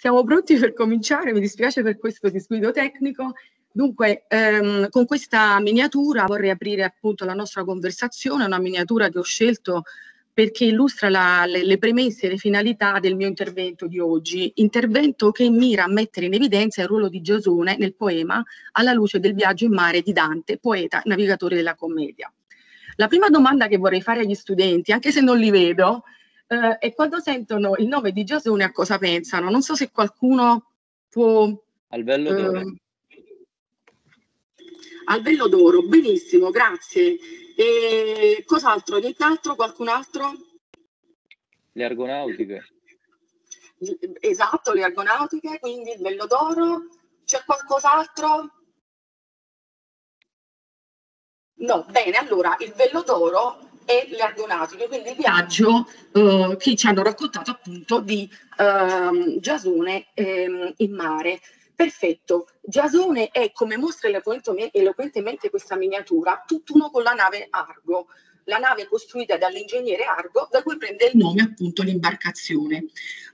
Siamo pronti per cominciare, mi dispiace per questo disguido tecnico. Dunque, ehm, con questa miniatura vorrei aprire appunto la nostra conversazione, una miniatura che ho scelto perché illustra la, le, le, premesse e le finalità del mio intervento di oggi, intervento che mira a mettere in evidenza il ruolo di Giasone nel poema alla luce del viaggio in mare di Dante, poeta navigatore della commedia. La prima domanda che vorrei fare agli studenti, anche se non li vedo, eh, e quando sentono il nome di Giasone a cosa pensano? Non so se qualcuno può... Al bello d'oro. Eh, al bello d'oro, benissimo, grazie. E cos'altro? Nient'altro? Qualcun altro? Le argonautiche. Esatto, le argonautiche, quindi il bello d'oro. C'è qualcos'altro? No, bene, allora il vello d'oro e le argonautiche, quindi il viaggio eh, che ci hanno raccontato appunto di eh, Giasone eh, in mare. Perfetto, Giasone è, come mostra eloquentemente questa miniatura, tutt'uno con la nave Argo, la nave costruita dall'ingegnere Argo, da cui prende il nome appunto l'imbarcazione.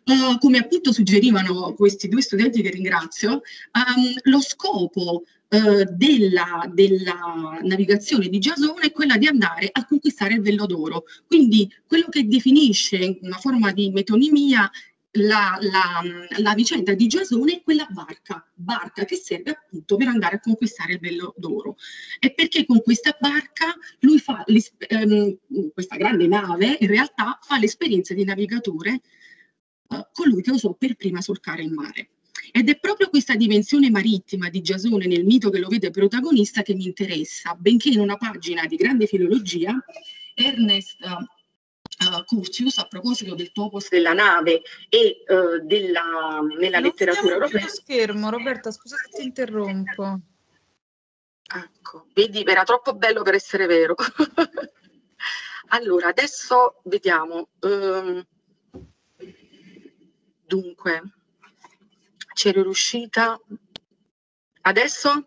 Uh, come appunto suggerivano questi due studenti che ringrazio, um, lo scopo uh, della, della, navigazione di Giasone è quella di andare a conquistare il Vello d'Oro. Quindi quello che definisce una forma di metonimia la, la, la, vicenda di Giasone è quella barca, barca che serve appunto per andare a conquistare il Bello d'Oro. E perché con questa barca lui fa, ehm, questa grande nave, in realtà fa l'esperienza di navigatore eh, colui che osò per prima solcare il mare. Ed è proprio questa dimensione marittima di Giasone nel mito che lo vede protagonista che mi interessa, benché in una pagina di grande filologia Ernest uh, Curtius a proposito del topos della nave e uh, della, nella non letteratura europea. schermo, Roberta, scusa se ti interrompo. Ecco, vedi, era troppo bello per essere vero. allora, adesso vediamo. Um, dunque, c'ero riuscita. Adesso?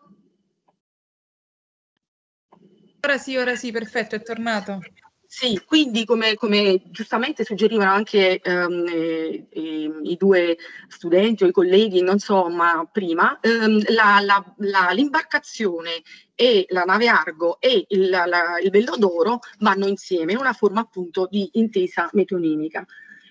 Ora sì, ora sì, perfetto, è tornato. Sì, quindi come, come giustamente suggerivano anche um, eh, eh, i due studenti o i colleghi, non so, ma prima, um, la, la, la, l'imbarcazione e la nave Argo e il, il Bellodoro vanno insieme in una forma appunto di intesa metonimica.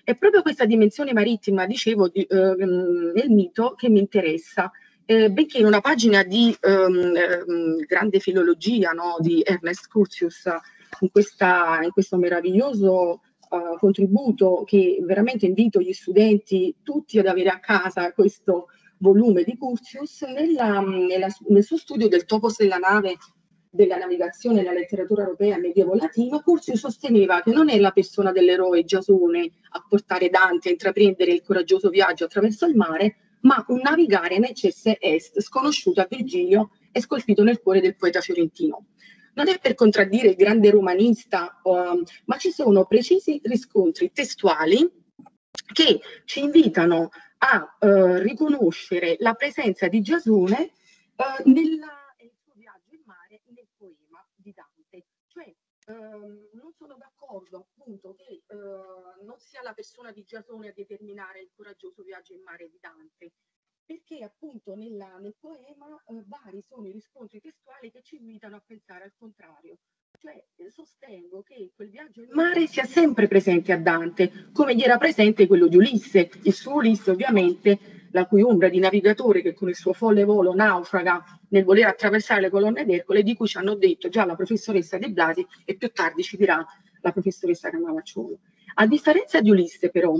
È proprio questa dimensione marittima, dicevo, di, uh, nel mito che mi interessa. Eh, benché in una pagina di um, grande filologia no, di Ernest Curtius in, questa, in questo meraviglioso uh, contributo che veramente invito gli studenti tutti ad avere a casa questo volume di Curtius nella, nella, nel suo studio del topos della nave della navigazione nella letteratura europea medievo latino, Curtius sosteneva che non è la persona dell'eroe Giasone a portare Dante a intraprendere il coraggioso viaggio attraverso il mare, ma un navigare nel cesse est, sconosciuto a Virgilio e scolpito nel cuore del poeta fiorentino. Non è per contraddire il grande romanista, uh, ma ci sono precisi riscontri testuali che ci invitano a uh, riconoscere la presenza di Giasone uh, nel suo viaggio in mare nel poema di Dante. Uh, non sono d'accordo appunto che uh, non sia la persona di Giasone a determinare il coraggioso viaggio in mare di Dante, perché appunto nella, nel poema eh, vari sono i riscontri testuali che ci invitano a pensare al contrario. Cioè eh, sostengo che quel viaggio in mare sia sempre presente a Dante, come gli era presente quello di Ulisse, il suo Ulisse ovviamente, la cui ombra di navigatore che con il suo folle volo naufraga nel voler attraversare le colonne d'Ercole, di cui ci hanno detto già la professoressa De Blasi e più tardi ci dirà la professoressa Cannavacciolo. A differenza di Ulisse però,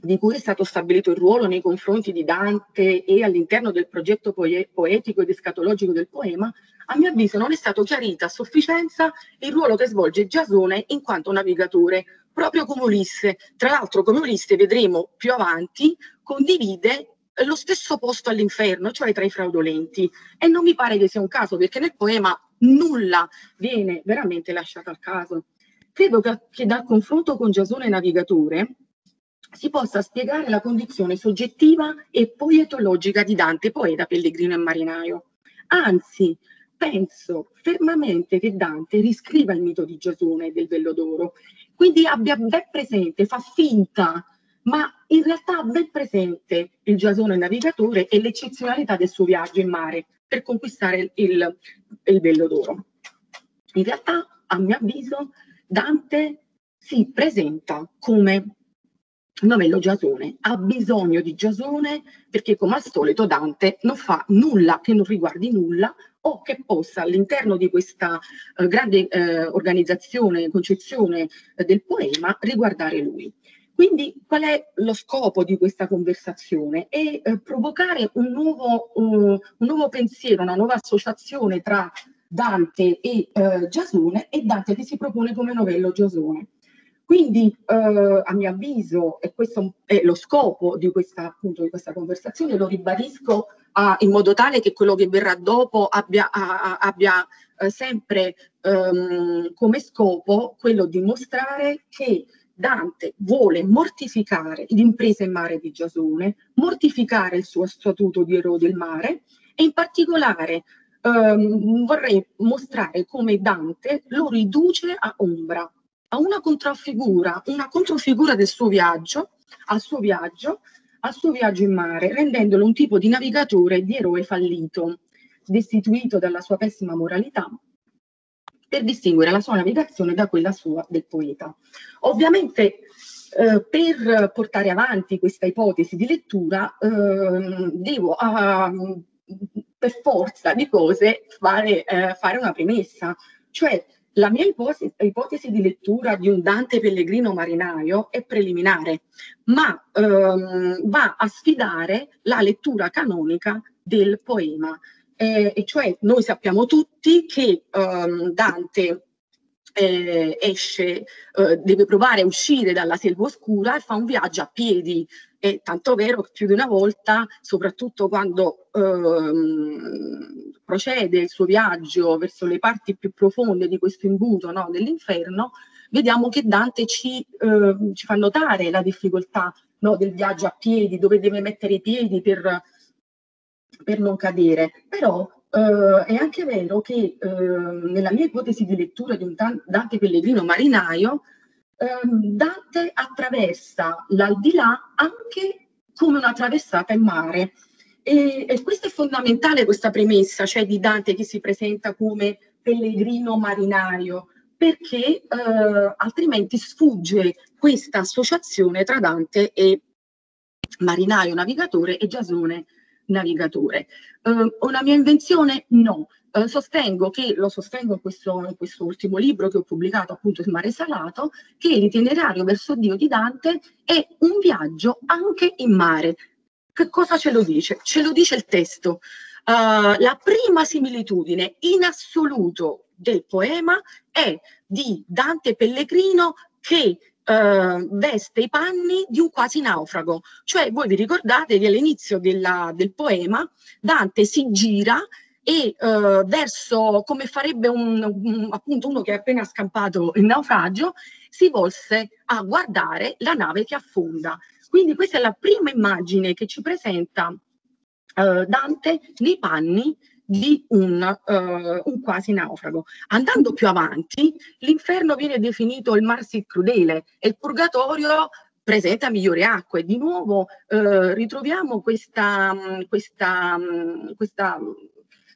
di cui è stato stabilito il ruolo nei confronti di Dante e all'interno del progetto poe- poetico ed escatologico del poema, a mio avviso non è stato chiarito a sufficienza il ruolo che svolge Giasone in quanto navigatore, proprio come Ulisse. Tra l'altro, come Ulisse vedremo più avanti, condivide lo stesso posto all'inferno, cioè tra i fraudolenti. E non mi pare che sia un caso, perché nel poema nulla viene veramente lasciato al caso. Credo che, che dal confronto con Giasone navigatore si possa spiegare la condizione soggettiva e poetologica di Dante, poeta, pellegrino e marinaio. Anzi, penso fermamente che Dante riscriva il mito di Giasone e del Vello d'Oro, quindi abbia ben presente, fa finta ma in realtà ha ben presente il Giasone navigatore e l'eccezionalità del suo viaggio in mare per conquistare il, il Bello d'Oro. In realtà, a mio avviso, Dante si presenta come novello Giasone, ha bisogno di Giasone perché come al solito Dante non fa nulla che non riguardi nulla o che possa all'interno di questa eh, grande eh, organizzazione, concezione eh, del poema riguardare lui. Quindi qual è lo scopo di questa conversazione? È eh, provocare un nuovo, un nuovo, pensiero, una nuova associazione tra Dante e uh, Giasone e Dante che si propone come novello Giasone. Quindi uh, a mio avviso, e questo è lo scopo di questa, appunto, di questa conversazione, lo ribadisco in modo tale che quello che verrà dopo abbia, a, abbia sempre um, come scopo quello di mostrare che Dante vuole mortificare l'impresa in mare di Giasone, mortificare il suo statuto di eroe del mare e in particolare ehm, vorrei mostrare come Dante lo riduce a ombra, a una controfigura, una controfigura del suo viaggio, al suo viaggio, al suo viaggio in mare, rendendolo un tipo di navigatore di eroe fallito, destituito dalla sua pessima moralità per distinguere la sua navigazione da quella sua del poeta. Ovviamente eh, per portare avanti questa ipotesi di lettura eh, devo uh, per forza di cose fare, eh, fare una premessa, cioè la mia ipotesi, di lettura di un Dante Pellegrino marinaio è preliminare, ma ehm, va a sfidare la lettura canonica del poema. Eh, e cioè noi sappiamo tutti che um, Dante eh, esce, eh, deve provare a uscire dalla selva oscura e fa un viaggio a piedi, e tanto vero che più di una volta, soprattutto quando ehm, procede il suo viaggio verso le parti più profonde di questo imbuto no, dell'inferno, vediamo che Dante ci, eh, ci fa notare la difficoltà no, del viaggio a piedi, dove deve mettere i piedi per per non cadere, però eh, è anche vero che eh, nella mia ipotesi di lettura di un Dante Pellegrino marinaio, Dante attraversa l'aldilà anche come una traversata in mare. E, e questo è fondamentale, questa premessa, cioè di Dante che si presenta come pellegrino marinaio, perché eh, altrimenti sfugge questa associazione tra Dante e marinaio navigatore e Giasone navigatore. Uh, una mia invenzione? No. Uh, sostengo che, lo sostengo in questo, in questo, ultimo libro che ho pubblicato appunto il mare salato, che l'itinerario verso Dio di Dante è un viaggio anche in mare. Che cosa ce lo dice? Ce lo dice il testo. Uh, la prima similitudine in assoluto del poema è di Dante Pellegrino che eh, veste i panni di un quasi naufrago. Cioè voi vi ricordate che all'inizio della, del poema Dante si gira e eh, verso come farebbe un, un, appunto uno che ha appena scampato il naufragio, si volse a guardare la nave che affonda. Quindi questa è la prima immagine che ci presenta eh, Dante nei panni di un, uh, un, quasi naufrago. Andando più avanti, l'inferno viene definito il marsit crudele e il purgatorio presenta migliori acque. Di nuovo uh, ritroviamo questa, questa, questa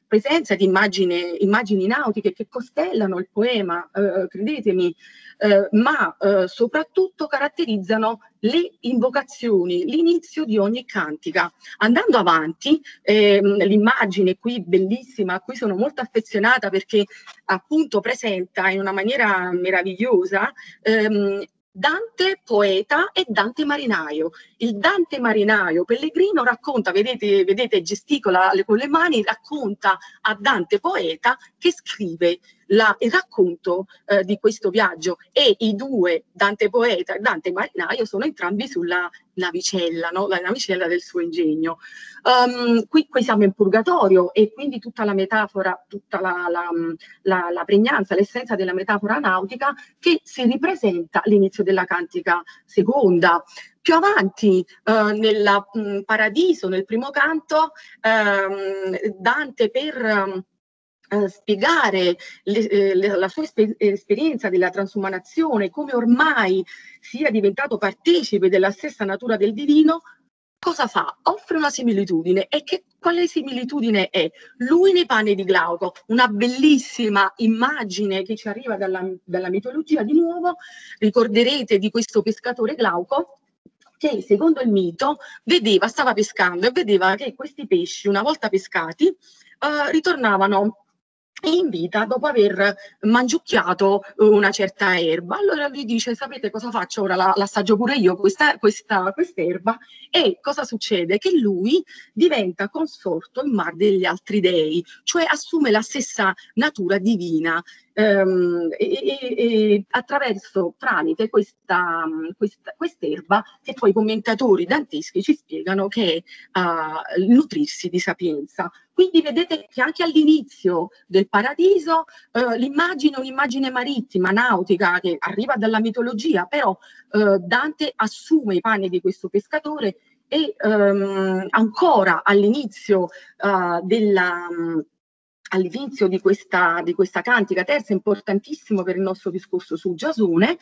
presenza di immagini, immagini nautiche che costellano il poema, uh, credetemi, eh, ma eh, soprattutto caratterizzano le invocazioni, l'inizio di ogni cantica. Andando avanti, ehm, l'immagine qui bellissima, a cui sono molto affezionata perché appunto presenta in una maniera meravigliosa ehm, Dante poeta e Dante marinaio. Il Dante marinaio Pellegrino racconta, vedete, vedete gesticola con le mani, racconta a Dante poeta che scrive la, il racconto eh, di questo viaggio e i due, Dante poeta e Dante marinaio, sono entrambi sulla navicella, no? la navicella del suo ingegno. Um, qui, qui, siamo in purgatorio e quindi tutta la metafora, tutta la, la, la, la pregnanza, l'essenza della metafora nautica che si ripresenta all'inizio della cantica seconda. Più avanti, eh, nel mm, Paradiso, nel primo canto, ehm, Dante per eh, spiegare le, eh, la sua esper- esperienza della transumanazione, come ormai sia diventato partecipe della stessa natura del divino, cosa fa? Offre una similitudine. E che, quale similitudine è? Lui nei panni di Glauco, una bellissima immagine che ci arriva dalla, dalla mitologia di nuovo. Ricorderete di questo pescatore Glauco che secondo il mito vedeva, stava pescando e vedeva che questi pesci, una volta pescati, eh, ritornavano in vita dopo aver mangiucchiato una certa erba. Allora lui dice: Sapete cosa faccio? Ora la, l'assaggio pure io questa, questa erba. E cosa succede? Che lui diventa consorto in mar degli altri dei, cioè assume la stessa natura divina ehm, e, e, attraverso, tramite questa, questa, quest'erba che poi i commentatori danteschi ci spiegano che uh, nutrirsi di sapienza. Quindi vedete che anche all'inizio del paradiso uh, l'immagine è un'immagine marittima, nautica, che arriva dalla mitologia, però uh, Dante assume i panni di questo pescatore e um, ancora all'inizio della all'inizio di questa, di questa cantica terza, importantissimo per il nostro discorso su Giasone,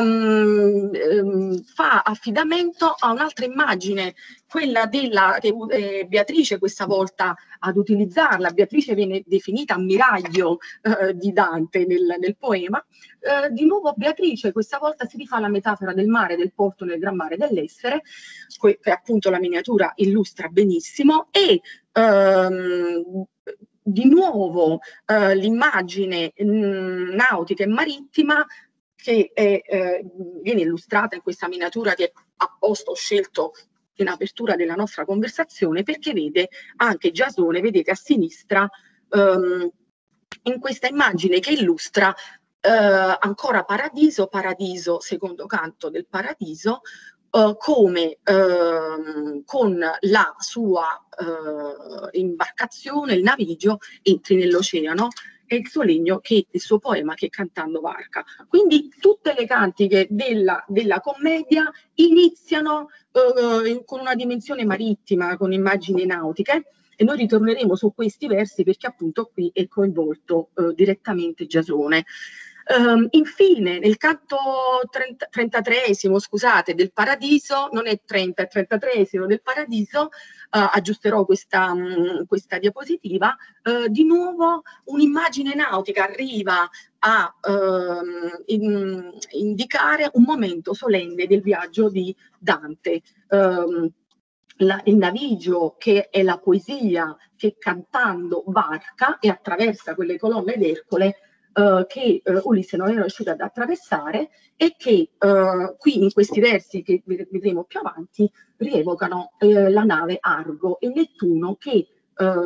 um, um, fa affidamento a un'altra immagine, quella della che eh, Beatrice questa volta ad utilizzarla. Beatrice viene definita ammiraglio eh, di Dante nel, nel poema. Eh, di nuovo Beatrice questa volta si rifà la metafora del mare, del porto nel gran mare dell'essere, che appunto la miniatura illustra benissimo, e ehm, di nuovo eh, l'immagine mh, mm, nautica e marittima che è, eh, viene illustrata in questa miniatura che apposta ho scelto in apertura della nostra conversazione perché vede anche Giasone, vedete a sinistra, ehm, in questa immagine che illustra eh, ancora Paradiso, Paradiso, secondo canto del Paradiso, Uh, come uh, con la sua uh, imbarcazione, il navigio, entri nell'oceano e il suo legno che il suo poema che cantando varca. Quindi tutte le cantiche della, della commedia iniziano in, con una dimensione marittima, con immagini nautiche e noi ritorneremo su questi versi perché appunto qui è coinvolto direttamente Giasone. Um, infine, nel canto 30, 33 scusate, del Paradiso, non è 30, è 33 del Paradiso, uh, aggiusterò questa, um, questa diapositiva, uh, di nuovo un'immagine nautica arriva a uh, in, indicare un momento solenne del viaggio di Dante. Um, la, il navigio che è la poesia che cantando varca e attraversa quelle colonne d'Ercole Uh, che uh, Ulisse non era riuscito ad attraversare e che uh, qui in questi versi che vedremo più avanti rievocano la nave Argo e Nettuno che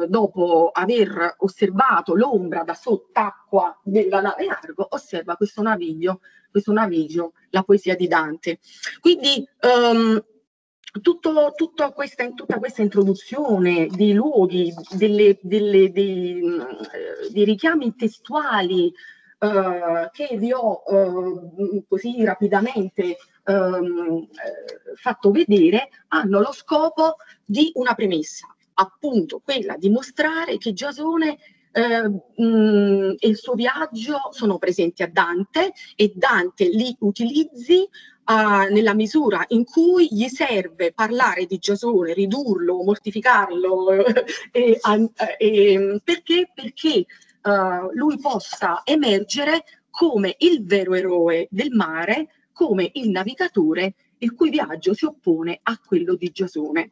dopo aver osservato l'ombra da sott'acqua della nave Argo osserva questo naviglio, questo naviglio, la poesia di Dante. Quindi um, tutto, tutto questa, tutta questa introduzione dei luoghi, delle, delle, dei, eh, dei, richiami testuali uh, che vi ho uh, così rapidamente um, fatto vedere, hanno lo scopo di una premessa, appunto quella di mostrare che Giasone eh, mh, e il suo viaggio sono presenti a Dante e Dante li utilizzi uh, nella misura in cui gli serve parlare di Giasone, ridurlo, mortificarlo, e, e, perché? Perché uh, lui possa emergere come il vero eroe del mare, come il navigatore il cui viaggio si oppone a quello di Giasone.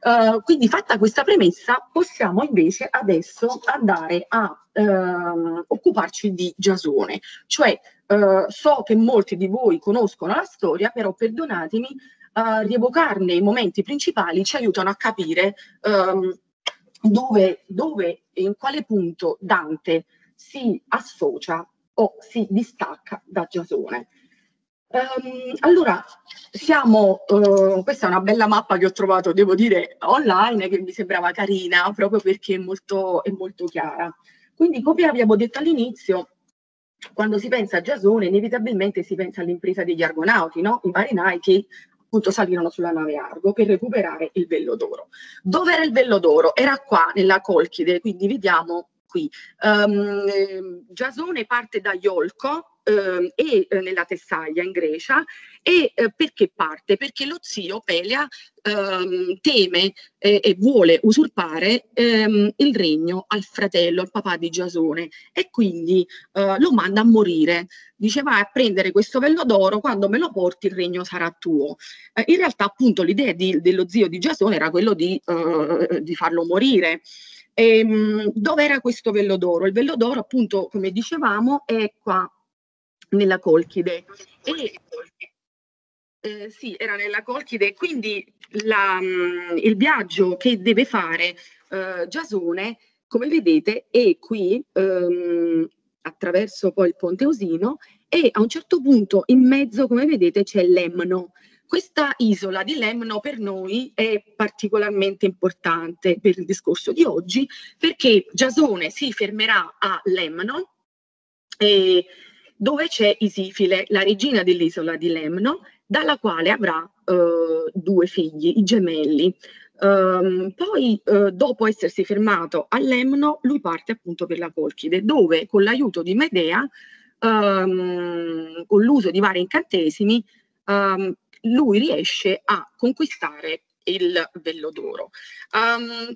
Uh, quindi fatta questa premessa possiamo invece adesso andare a uh, occuparci di Giasone, cioè uh, so che molti di voi conoscono la storia, però perdonatemi, rievocarne i momenti principali ci aiutano a capire um, dove, dove e in quale punto Dante si associa o si distacca da Giasone. Um, allora, siamo, uh, questa è una bella mappa che ho trovato, devo dire, online, che mi sembrava carina, proprio perché è molto, è molto chiara. Quindi, come abbiamo detto all'inizio, quando si pensa a Giasone, inevitabilmente si pensa all'impresa degli argonauti, no? i marinai che appunto salirono sulla nave Argo per recuperare il vello d'oro. Dove era il vello d'oro? Era qua, nella Colchide, quindi vediamo qui. Um, Giasone parte da Iolco eh, e nella Tessaglia in Grecia e eh, perché parte? Perché lo zio Pelea ehm, teme e vuole usurpare ehm, il regno al fratello, al papà di Giasone e quindi eh, lo manda a morire. Dice vai a prendere questo vello d'oro, quando me lo porti il regno sarà tuo. Eh, in realtà appunto l'idea di, dello zio di Giasone era quello di, eh, di farlo morire. Ehm, dove era questo vello d'oro? Il vello d'oro, appunto, come dicevamo, è qua nella Colchide. E, eh, sì, era nella Colchide, quindi la, mh, mm, il viaggio che deve fare eh, Giasone, come vedete, è qui ehm, attraverso poi il Ponte Osino e a un certo punto in mezzo, come vedete, c'è Lemno. Questa isola di Lemno per noi è particolarmente importante per il discorso di oggi perché Giasone si fermerà a Lemno e dove c'è Isifile, la regina dell'isola di Lemno, dalla quale avrà eh, due figli, i gemelli. Um, poi, uh, dopo essersi fermato a Lemno, lui parte appunto per la Colchide, dove con l'aiuto di Medea, um, con l'uso di vari incantesimi, um, lui riesce a conquistare il vello d'oro. Um,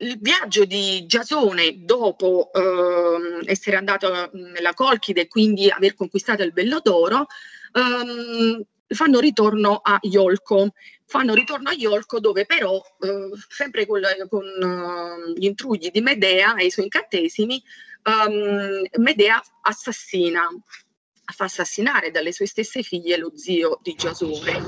il viaggio di Giasone dopo eh, essere andato nella Colchide e quindi aver conquistato il Bello d'Oro, ehm, fanno ritorno a Iolco. Fanno ritorno a Iolco dove però, eh, sempre con, con uh, gli intrugli di Medea e i suoi incantesimi, um, Medea assassina, fa assassinare dalle sue stesse figlie lo zio di Giasone.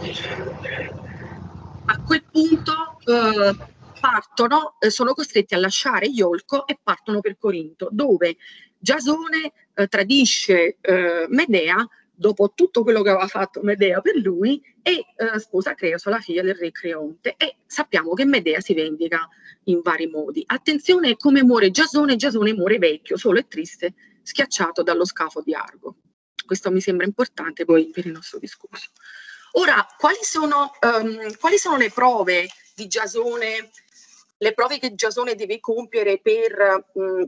A quel punto eh, partono, eh, sono costretti a lasciare Iolco e partono per Corinto, dove Giasone eh, tradisce eh, Medea dopo tutto quello che aveva fatto Medea per lui e eh, sposa Creoso, la figlia del re Creonte e sappiamo che Medea si vendica in vari modi. Attenzione come muore Giasone, Giasone muore vecchio, solo e triste, schiacciato dallo scafo di Argo. Questo mi sembra importante poi per il nostro discorso. Ora, quali sono, um, quali sono le prove di Giasone le prove che Giasone deve compiere per mh, mm,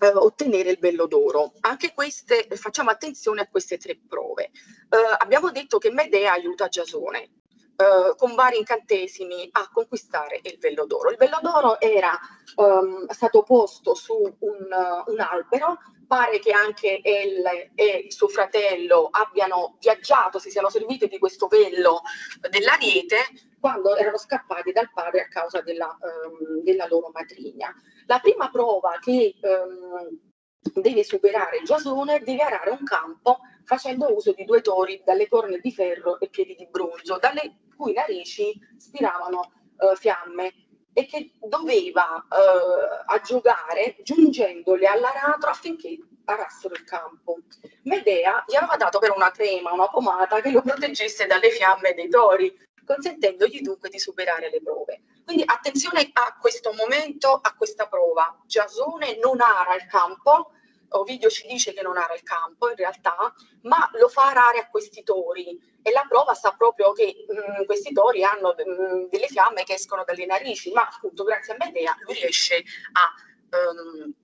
eh, ottenere il bello d'oro. Anche queste, facciamo attenzione a queste tre prove. Eh, abbiamo detto che Medea aiuta Giasone eh, con vari incantesimi a conquistare il vello d'oro. Il vello d'oro era um, stato posto su un, uh, un albero pare che anche Elle e suo fratello abbiano viaggiato, si siano serviti di questo vello dell'ariete quando erano scappati dal padre a causa della, um, della loro matrigna. La prima prova che um, deve superare Giasone deve arare un campo facendo uso di due tori dalle corna di ferro e piedi di bronzo, dalle cui narici spiravano uh, fiamme e che doveva eh, aggiogare giungendole all'aratro affinché arassero il campo. Medea gli aveva dato per una crema, una pomata che lo proteggesse dalle fiamme dei tori, consentendogli dunque di superare le prove. Quindi attenzione a questo momento, a questa prova. Giasone non ara il campo, Ovidio ci dice che non ara il campo in realtà, ma lo fa arare a questi tori e la prova sta proprio che mh, mm, questi tori hanno mh, mm, delle fiamme che escono dalle narici, ma appunto grazie a Medea lui riesce a um,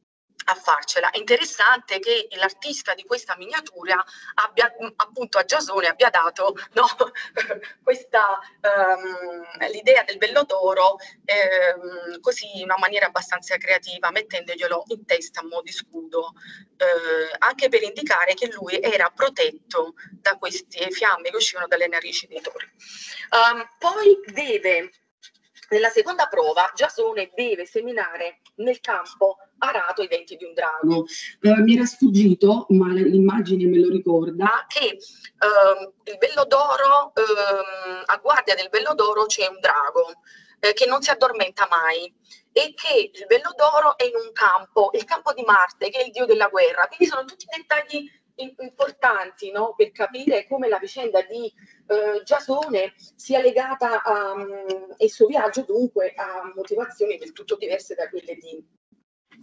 a farcela. È interessante che l'artista di questa miniatura abbia appunto a Giasone abbia dato no, questa um, l'idea del bello d'oro um, così in una maniera abbastanza creativa, mettendoglielo in testa a mo' di scudo, eh, anche per indicare che lui era protetto da queste fiamme che uscivano dalle narici dei tori. Um, poi deve nella seconda prova Giasone deve seminare nel campo arato i denti di un drago. Eh, mi era sfuggito, ma l'immagine me lo ricorda, che ehm, il bello d'oro, ehm, a guardia del bello d'oro c'è un drago eh, che non si addormenta mai e che il bello d'oro è in un campo, il campo di Marte, che è il dio della guerra. Quindi sono tutti dettagli importanti no? per capire come la vicenda di eh, Giasone sia legata a, um, il suo viaggio dunque a motivazioni del tutto diverse da quelle di,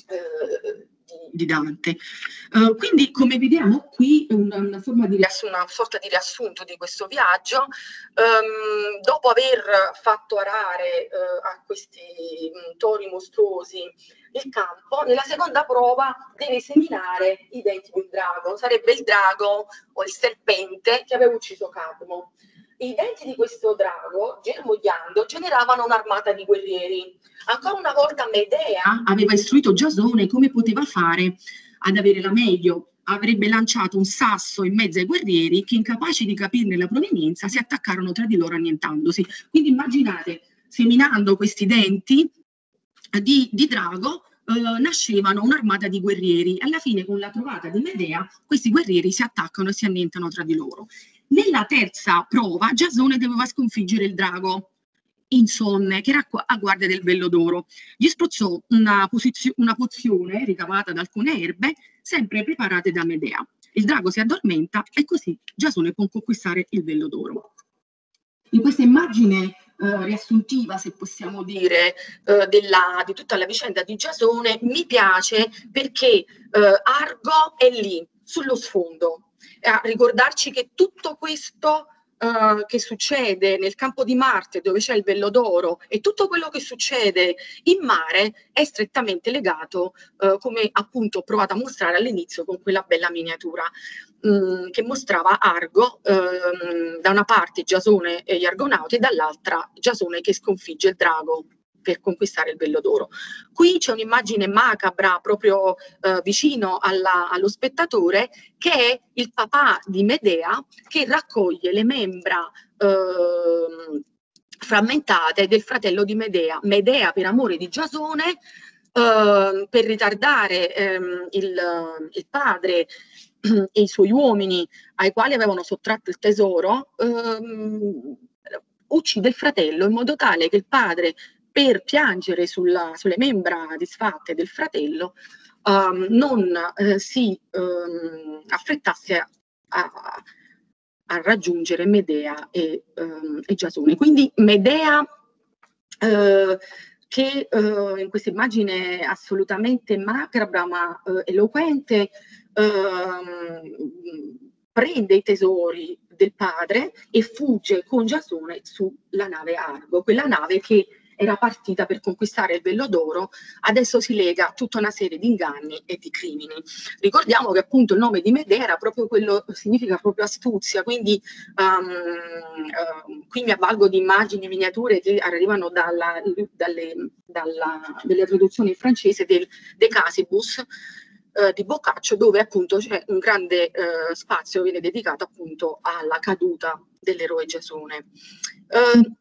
eh, di Dante. Uh, quindi, come vediamo qui, una, una, forma di una sorta di riassunto di questo viaggio, um, dopo aver fatto arare uh, a questi um, tori mostruosi il campo, nella seconda prova deve seminare i denti di un drago, sarebbe il drago o il serpente che aveva ucciso Cadmo. I denti di questo drago, germogliando, generavano un'armata di guerrieri. Ancora una volta Medea aveva istruito Giasone come poteva fare ad avere la meglio. Avrebbe lanciato un sasso in mezzo ai guerrieri che, incapaci di capirne la provenienza, si attaccarono tra di loro annientandosi. Quindi immaginate, seminando questi denti di, di drago, eh, nascevano un'armata di guerrieri. Alla fine, con la trovata di Medea, questi guerrieri si attaccano e si annientano tra di loro. Nella terza prova Giasone doveva sconfiggere il drago Insonne, che era a guardia del vello d'oro. Gli spruzzò una, una pozione ricavata da alcune erbe, sempre preparate da Medea. Il drago si addormenta e così Giasone può conquistare il vello d'oro. In questa immagine eh, riassuntiva, se possiamo dire, eh, della, di tutta la vicenda di Giasone, mi piace perché eh, Argo è lì, sullo sfondo, a ricordarci che tutto questo uh, che succede nel campo di Marte dove c'è il vello d'oro e tutto quello che succede in mare è strettamente legato, uh, come appunto ho provato a mostrare all'inizio con quella bella miniatura um, che mostrava Argo, um, da una parte Giasone e gli Argonauti dall'altra Giasone che sconfigge il drago per conquistare il vello d'oro. Qui c'è un'immagine macabra proprio eh, vicino alla, allo spettatore che è il papà di Medea che raccoglie le membra eh, frammentate del fratello di Medea. Medea per amore di Giasone Uh, per ritardare um, il, il, padre e i suoi uomini ai quali avevano sottratto il tesoro, um, uccide il fratello in modo tale che il padre per piangere sulla, sulle membra disfatte del fratello um, non eh, si um, affrettasse a, a, raggiungere Medea e, um, e Giasone. Quindi Medea eh, che eh, in questa immagine assolutamente macabra ma eh, eloquente prende i tesori del padre e fugge con Giasone sulla nave Argo, quella nave che era partita per conquistare il vello d'oro, adesso si lega a tutta una serie di inganni e di crimini. Ricordiamo che appunto il nome di Medea proprio quello, significa proprio astuzia, quindi um, uh, qui mi avvalgo di immagini, miniature che arrivano dalla, dalle, dalla, delle traduzioni in francese del De Casibus, Uh, di Boccaccio dove appunto c'è un grande uh, spazio viene dedicato appunto alla caduta dell'eroe Giasone. Uh,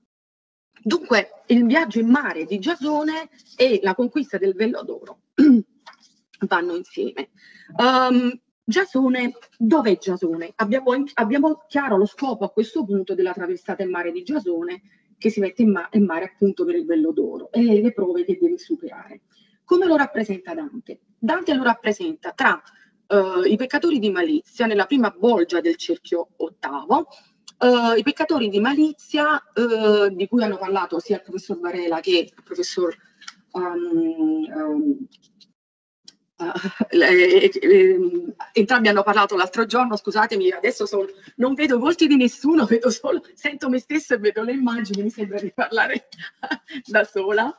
Dunque, il viaggio in mare di Giasone e la conquista del Vello d'Oro vanno insieme. Um, Giasone, dov'è Giasone? Abbiamo, abbiamo, chiaro lo scopo a questo punto della traversata in mare di Giasone, che si mette in, ma in mare appunto per il Vello d'Oro e le prove che deve superare. Come lo rappresenta Dante? Dante lo rappresenta tra uh, i peccatori di malizia nella prima bolgia del cerchio ottavo, Uh, I peccatori di malizia, uh, di cui hanno parlato sia il professor Varela che il professor um, um, uh, le, le, entrambi hanno parlato l'altro giorno, scusatemi, adesso sono, non vedo i volti di nessuno, vedo solo, sento me stessa e vedo le immagini, mi sembra di parlare da sola.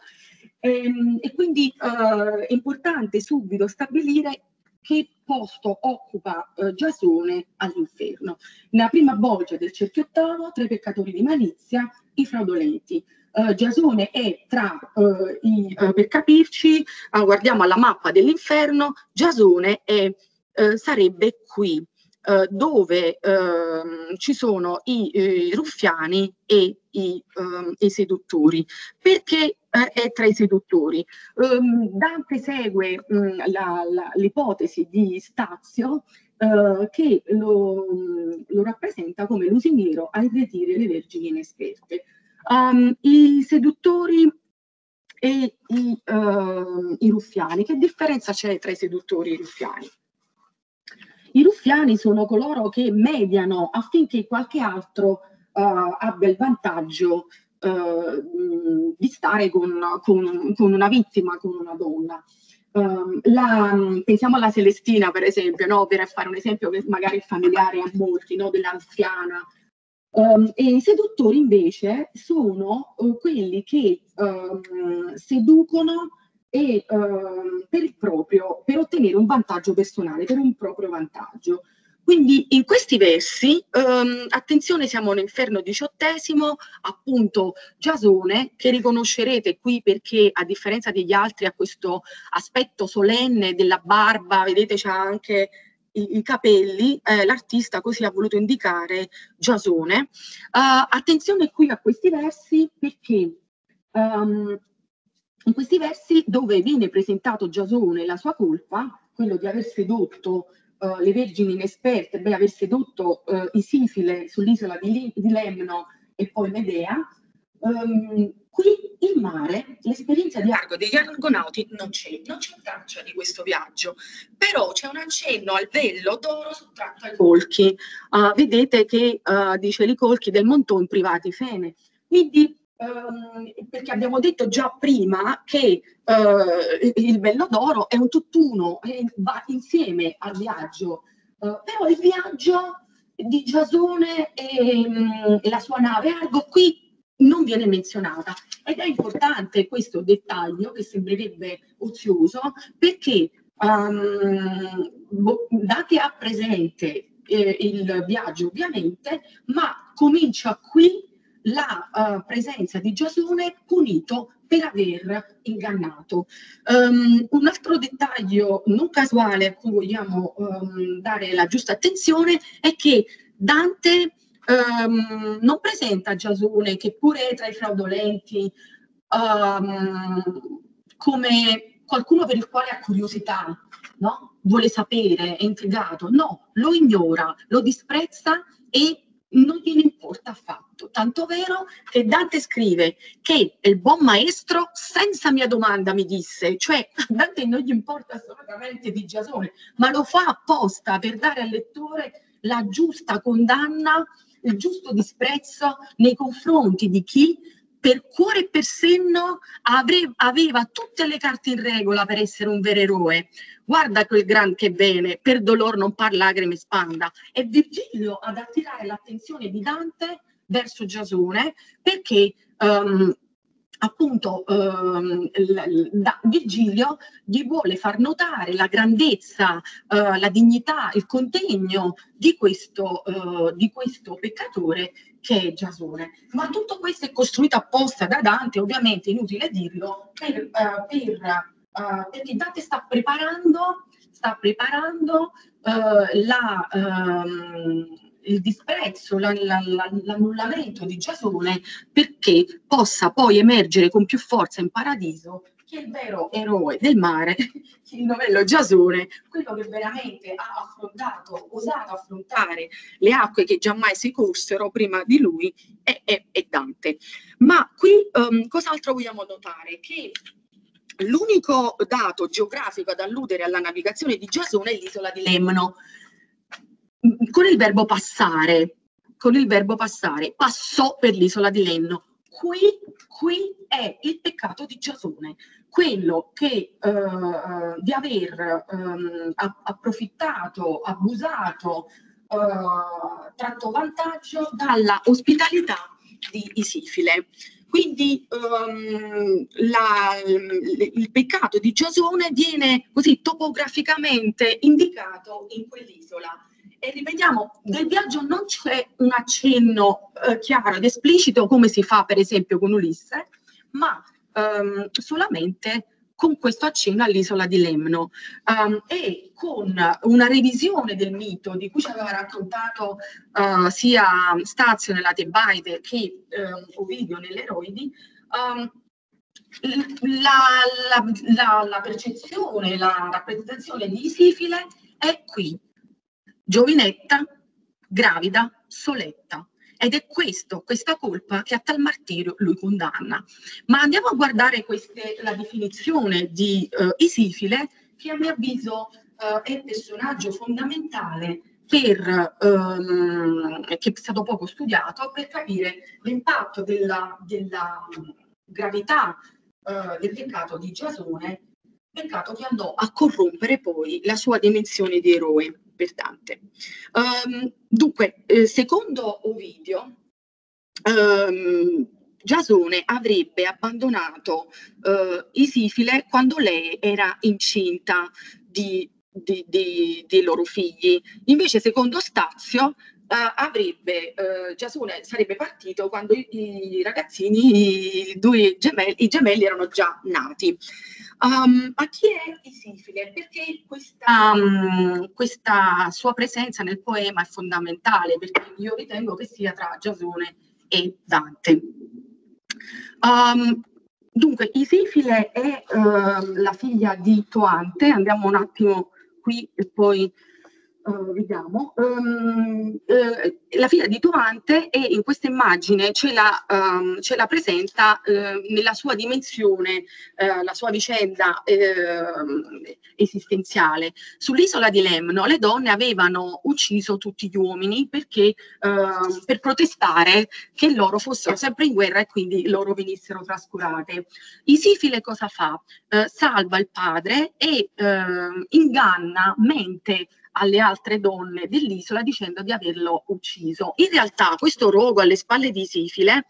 E, ehm, e quindi è importante subito stabilire che posto occupa eh, Giasone all'inferno. Nella prima bolgia del cerchio ottavo, tra i peccatori di malizia, i fraudolenti. Uh, Giasone è tra uh, i, uh, per capirci, guardiamo alla mappa dell'inferno, Giasone è, sarebbe qui, dove ehm, ci sono i, i, ruffiani e i, um, i seduttori. Perché è tra i seduttori. Um, Dante segue um, l'ipotesi di Stazio uh, che lo, lo, rappresenta come lusinghiero a irretire le vergini inesperte. Um, I seduttori e i, uh, i ruffiani, che differenza c'è tra i seduttori e i ruffiani? I ruffiani sono coloro che mediano affinché qualche altro uh, abbia il vantaggio eh, di stare con, con, con, una vittima, con una donna. Um, la, pensiamo alla Celestina, per esempio, no? per fare un esempio che magari è familiare a molti, no? dell'anziana. Um, e i seduttori invece sono uh, quelli che um, seducono e, per il proprio, per ottenere un vantaggio personale, per un proprio vantaggio. Quindi in questi versi, ehm, attenzione, siamo all'inferno diciottesimo, appunto Giasone, che riconoscerete qui perché a differenza degli altri ha questo aspetto solenne della barba, vedete c'ha anche i, i capelli, eh, l'artista così ha voluto indicare Giasone. Uh, attenzione qui a questi versi perché um, in questi versi dove viene presentato Giasone la sua colpa, quello di aver sedotto uh, le vergini inesperte, beh, aver sedotto uh, Isifile sull'isola di, di, Lemno e poi Medea, um, qui in mare l'esperienza di Argo degli Argonauti non c'è, non c'è traccia di questo viaggio, però c'è un accenno al vello d'oro sottratto ai colchi. Uh, vedete che dice i colchi del montone privati fene. Quindi ehm, perché abbiamo detto già prima che eh, il bello d'oro è un tutt'uno, va insieme al viaggio, eh, però il viaggio di Giasone e, mm, e la sua nave Argo qui non viene menzionata. Ed è importante questo dettaglio che sembrerebbe ozioso perché um, Dante ha presente eh, il viaggio ovviamente ma comincia qui la uh, presenza di Giasone punito per aver ingannato. Um, un altro dettaglio non casuale a cui vogliamo um, dare la giusta attenzione è che Dante um, non presenta Giasone, che pure è tra i fraudolenti, come qualcuno per il quale ha curiosità, no? vuole sapere, è intrigato. No, lo ignora, lo disprezza e non gliene importa affatto. Tanto vero che Dante scrive che il buon maestro senza mia domanda mi disse, cioè Dante non gli importa assolutamente di Giasone, ma lo fa apposta per dare al lettore la giusta condanna, il giusto disprezzo nei confronti di chi per cuore e per senno aveva tutte le carte in regola per essere un vero eroe. Guarda quel gran che bene, per dolor non par lacrime spanda. È Virgilio ad attirare l'attenzione di Dante verso Giasone perché um, appunto ehm, da Virgilio gli vuole far notare la grandezza, eh, la dignità, il contegno di questo, eh, di questo peccatore che è Giasone. Ma tutto questo è costruito apposta da Dante, ovviamente inutile dirlo, per, eh, per, uh, perché Dante sta preparando, sta preparando uh, la, um, il disprezzo, la, la, l'annullamento di Giasone perché possa poi emergere con più forza in paradiso che il vero eroe del mare, il novello Giasone, quello che veramente ha affrontato, osato affrontare le acque che giammai si corsero prima di lui, è, è, è Dante. Ma qui um, cos'altro vogliamo notare? Che l'unico dato geografico ad alludere alla navigazione di Giasone è l'isola di Lemno. Con il verbo passare, con il verbo passare, passò per l'isola di Lemno. Qui, qui è il peccato di Giasone, quello che eh, di aver eh, approfittato, abusato, eh, tratto vantaggio dalla ospitalità di Isifile. Quindi um, la, il peccato di Giasone viene così topograficamente indicato in quell'isola. E ripetiamo, nel viaggio non c'è un accenno eh, chiaro ed esplicito come si fa per esempio con Ulisse, ma um, solamente con questo accenno all'isola di Lemno. Um, e con una revisione del mito di cui ci aveva raccontato uh, sia Stazio nella Tebaide che uh, Ovidio nelle Eroidi, um, la, la, la, la, percezione, la rappresentazione di Sifile è qui, giovinetta, gravida, soletta. Ed è questo, questa colpa che a tal martirio lui condanna. Ma andiamo a guardare queste, la definizione di uh, Isifile, che a mio avviso uh, è il personaggio fondamentale per, um, che è stato poco studiato, per capire l'impatto della, della gravità uh, del peccato di Giasone peccato che andò a corrompere poi la sua dimensione di eroe per Dante. Um, dunque, eh, secondo Ovidio, um, Giasone avrebbe abbandonato uh, Isifile quando lei era incinta di, di, di, dei loro figli. Invece, secondo Stazio, Uh, avrebbe, uh, Giasone sarebbe partito quando i, i ragazzini, i due gemelli, i gemelli erano già nati. Um, ma chi è Isifile? Perché questa, um, questa, sua presenza nel poema è fondamentale, perché io ritengo che sia tra Giasone e Dante. Um, dunque, Isifile è uh, la figlia di Toante, andiamo un attimo qui e poi uh, vediamo, um, uh, la figlia di Tuante e in questa immagine ce la, um, ce la presenta uh, nella sua dimensione, la sua vicenda ehm, esistenziale. Sull'isola di Lemno le donne avevano ucciso tutti gli uomini perché, per protestare che loro fossero sempre in guerra e quindi loro venissero trascurate. Isifile cosa fa? salva il padre e inganna, mente alle altre donne dell'isola dicendo di averlo ucciso. In realtà questo rogo alle spalle di Sifile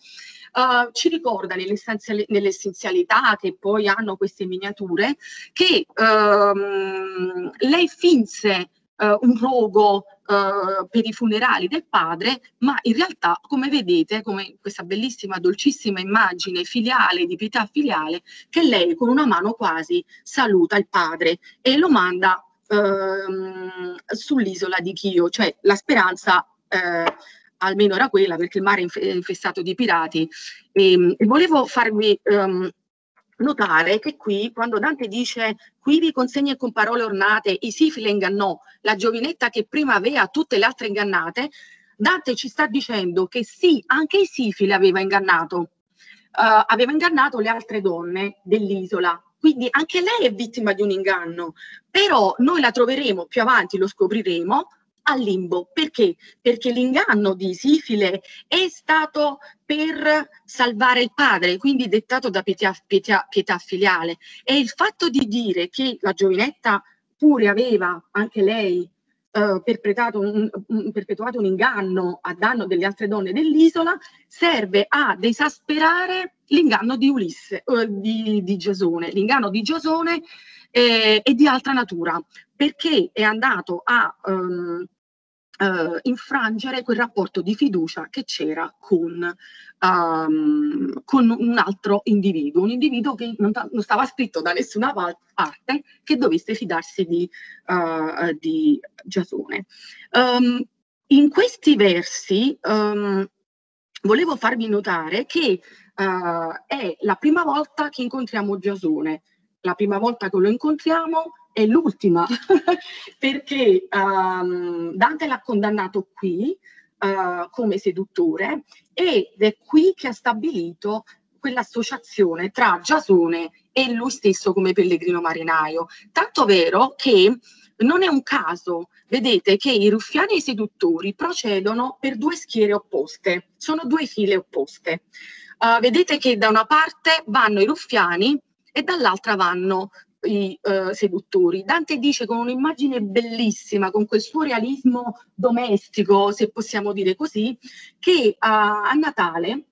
Uh, ci ricorda nell'essenzialità che poi hanno queste miniature che uh, lei finse uh, un rogo eh, per i funerali del padre, ma in realtà, come vedete, come questa bellissima, dolcissima immagine filiale, di pietà filiale, che lei con una mano quasi saluta il padre e lo manda ehm, sull'isola di Chio, cioè la speranza eh, almeno era quella perché il mare è infestato di pirati. E, ehm, e volevo farvi ehm, notare che qui quando Dante dice qui vi consegna con parole ornate Isifile ingannò la giovinetta che prima aveva tutte le altre ingannate Dante ci sta dicendo che sì, anche Isifile aveva ingannato. Uh, aveva ingannato le altre donne dell'isola quindi anche lei è vittima di un inganno, però noi la troveremo più avanti, lo scopriremo, al limbo. Perché? Perché l'inganno di Sifile è stato per salvare il padre, quindi dettato da pietà, pietà, pietà filiale. E il fatto di dire che la giovinetta pure aveva, anche lei, eh, perpetrato, un, perpetuato un inganno a danno delle altre donne dell'isola, serve ad esasperare l'inganno di Ulisse, eh, di, di Giasone, l'inganno di Giasone eh, è di altra natura, perché è andato a um, uh, infrangere quel rapporto di fiducia che c'era con, um, con, un altro individuo, un individuo che non, non, stava scritto da nessuna parte che dovesse fidarsi di, uh, di Giasone. Um, in questi versi um, volevo farvi notare che uh, è la prima volta che incontriamo Giasone, la prima volta che lo incontriamo è l'ultima, perché um, Dante l'ha condannato qui uh, come seduttore ed è qui che ha stabilito quell'associazione tra Giasone e lui stesso come pellegrino marinaio. Tanto vero che non è un caso, vedete, che i ruffiani e i seduttori procedono per due schiere opposte, sono due file opposte. Uh, vedete che da una parte vanno i ruffiani e dall'altra vanno i uh, seduttori. Dante dice con un'immagine bellissima, con quel suo realismo domestico, se possiamo dire così, che uh, a Natale,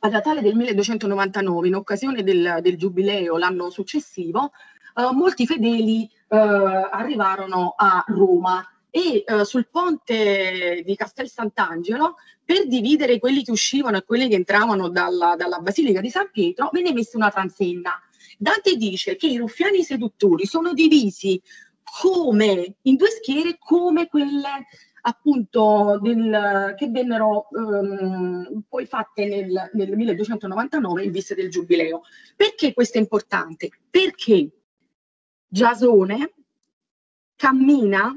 a Natale del 1299, in occasione del, del giubileo l'anno successivo, uh, molti fedeli arrivarono a Roma e sul ponte di Castel Sant'Angelo per dividere quelli che uscivano e quelli che entravano dalla, dalla Basilica di San Pietro venne messa una transenna Dante dice che i ruffiani seduttori sono divisi come in due schiere come quelle appunto del, che vennero um, poi fatte nel, nel 1299 in vista del giubileo. Perché questo è importante? Perché Giasone cammina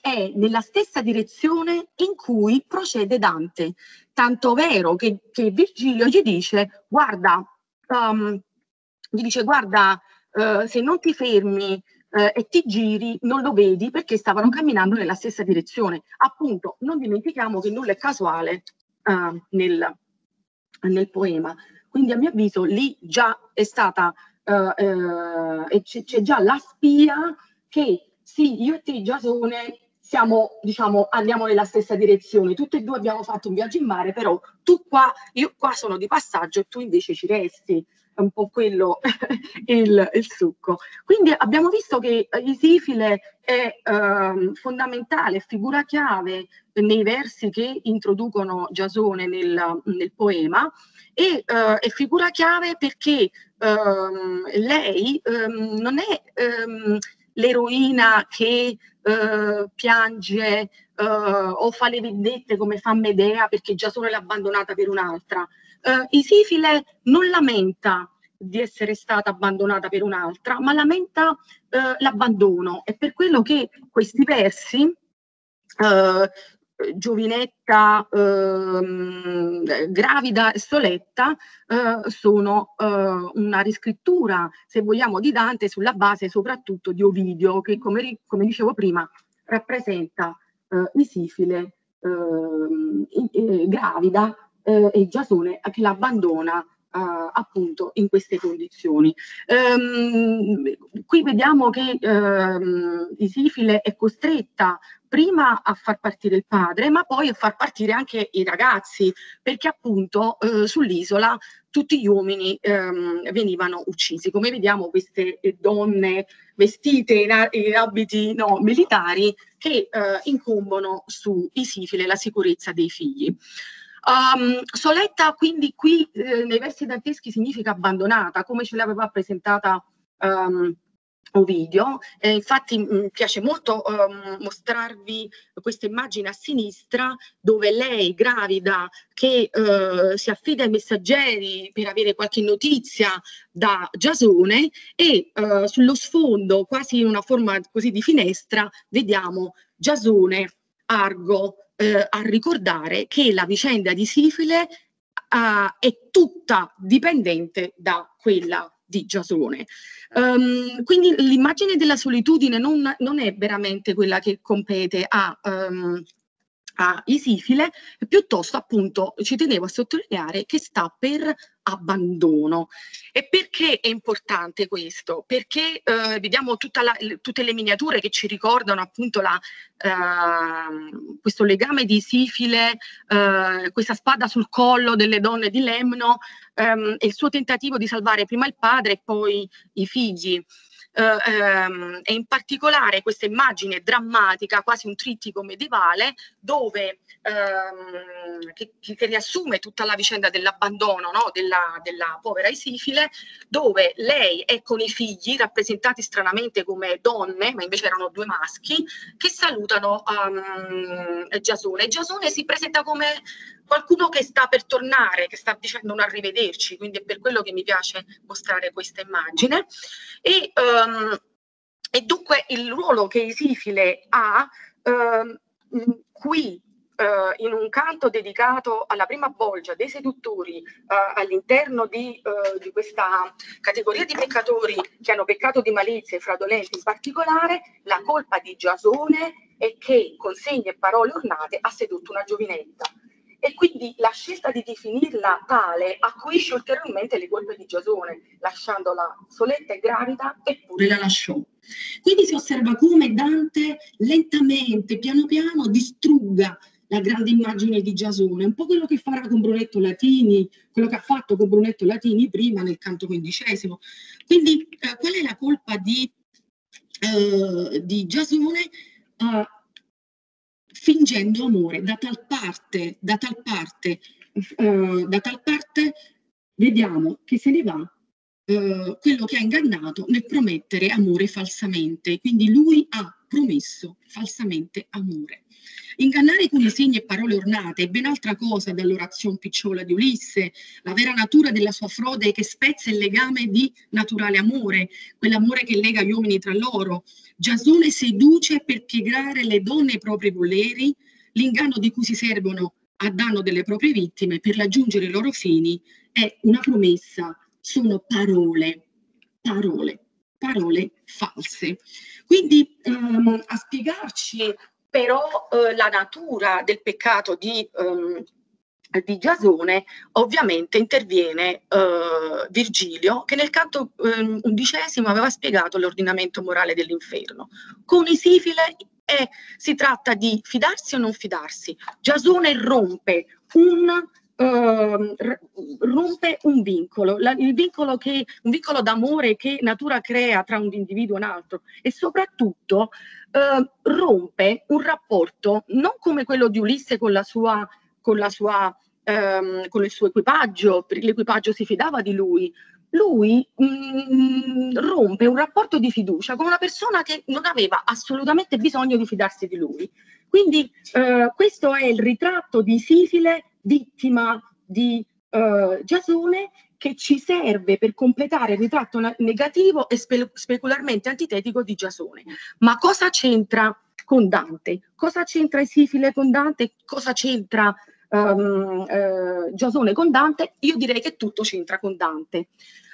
è nella stessa direzione in cui procede Dante, tanto vero che, che Virgilio gli dice guarda um, gli dice guarda eh, se non ti fermi eh, e ti giri non lo vedi perché stavano camminando nella stessa direzione. Appunto, non dimentichiamo che nulla è casuale eh, nel, nel poema. Quindi a mio avviso lì già è stata uh, e c'è già la spia che sì, io e te Giasone siamo, diciamo, andiamo nella stessa direzione, tutti e due abbiamo fatto un viaggio in mare, però tu qua, io qua sono di passaggio e tu invece ci resti è un po' quello il, il, succo. Quindi abbiamo visto che Isifile è eh, fondamentale, figura chiave nei versi che introducono Giasone nel, nel poema e eh, è figura chiave perché ehm, lei ehm, non è ehm, l'eroina che eh, piange eh, o fa le vendette come fa Medea perché Giasone l'ha abbandonata per un'altra. Uh, Isifile non lamenta di essere stata abbandonata per un'altra, ma lamenta uh, l'abbandono. È per quello che questi versi, uh, giovinetta, ehm, gravida e soletta, sono una riscrittura, se vogliamo, di Dante sulla base soprattutto di Ovidio, che come, come dicevo prima rappresenta Isifile ehm, gravida eh, e Giasone che l'abbandona Uh, appunto in queste condizioni. Um, qui vediamo che um, Isifile è costretta prima a far partire il padre, ma poi a far partire anche i ragazzi, perché appunto uh, sull'isola tutti gli uomini um, venivano uccisi. Come vediamo queste donne vestite in, in abiti no, militari che uh, incombono su Isifile la sicurezza dei figli. Um, Soletta quindi qui eh, nei versi danteschi significa abbandonata, come ce l'aveva presentata um, Ovidio. Eh, infatti mi piace molto um, mostrarvi questa immagine a sinistra dove lei gravida che uh, si affida ai messaggeri per avere qualche notizia da Giasone e uh, sullo sfondo, quasi in una forma così di finestra, vediamo Giasone, Argo, eh, a ricordare che la vicenda di Sifile uh, è tutta dipendente da quella di Giasone. Um, quindi l'immagine della solitudine non, non, è veramente quella che compete a um, a Isifile, piuttosto appunto ci tenevo a sottolineare che sta per abbandono. E perché è importante questo? Perché eh, vediamo la, tutte le miniature che ci ricordano appunto la, eh, questo legame di Isifile, eh, questa spada sul collo delle donne di Lemno ehm, e il suo tentativo di salvare prima il padre e poi i figli ehm, e in particolare questa immagine drammatica, quasi un trittico medievale, dove, ehm, che, che, riassume tutta la vicenda dell'abbandono no? della, della, povera Isifile, dove lei è con i figli, rappresentati stranamente come donne, ma invece erano due maschi, che salutano um, Giasone. Giasone si presenta come qualcuno che sta per tornare, che sta dicendo un arrivederci, quindi è per quello che mi piace mostrare questa immagine. E, um, e dunque il ruolo che Isifile ha um, qui Uh, in un canto dedicato alla prima bolgia dei seduttori uh, all'interno di, uh, di, questa categoria di peccatori che hanno peccato di malizia e fraudolenti in particolare, la colpa di Giasone è che con segni e parole ornate ha sedotto una giovinetta e quindi la scelta di definirla tale acuisce ulteriormente le colpe di Giasone, lasciandola soletta e gravida, eppure la lasciò. Quindi si osserva come Dante lentamente, piano piano, distrugga la grande immagine di Giasone, un po' quello che farà con Brunetto Latini, quello che ha fatto con Brunetto Latini prima nel canto quindicesimo. Quindi eh, qual è la colpa di, eh, di Giasone? Uh, fingendo amore da tal parte, da tal parte, uh, da tal parte vediamo che se ne va uh, quello che ha ingannato nel promettere amore falsamente. Quindi lui ha promesso falsamente amore. Ingannare con i segni e parole ornate è ben altra cosa dall'orazione picciola di Ulisse. La vera natura della sua frode che spezza il legame di naturale amore, quell'amore che lega gli uomini tra loro, Giasone seduce per piegare le donne ai propri voleri, l'inganno di cui si servono a danno delle proprie vittime per raggiungere i loro fini è una promessa, sono parole, parole, parole false. Quindi um, a spiegarci però uh, la natura del peccato di um, di Giasone ovviamente interviene eh, Virgilio che nel canto eh, undicesimo aveva spiegato l'ordinamento morale dell'inferno. Con Isifile eh, si tratta di fidarsi o non fidarsi. Giasone rompe un Uh, rompe un vincolo, la, il vincolo che, un vincolo d'amore che natura crea tra un individuo e un altro e soprattutto uh, rompe un rapporto non come quello di Ulisse con la sua, con la sua ehm, con il suo equipaggio, l'equipaggio si fidava di lui, lui mh, mm, rompe un rapporto di fiducia con una persona che non aveva assolutamente bisogno di fidarsi di lui. Quindi eh, questo è il ritratto di Sifile, vittima di eh, Giasone, che ci serve per completare il ritratto negativo e spe specularmente antitetico di Giasone. Ma cosa c'entra con Dante? Cosa c'entra Sifile con Dante? Cosa c'entra um, eh, Giasone con Dante, io direi che tutto c'entra con Dante.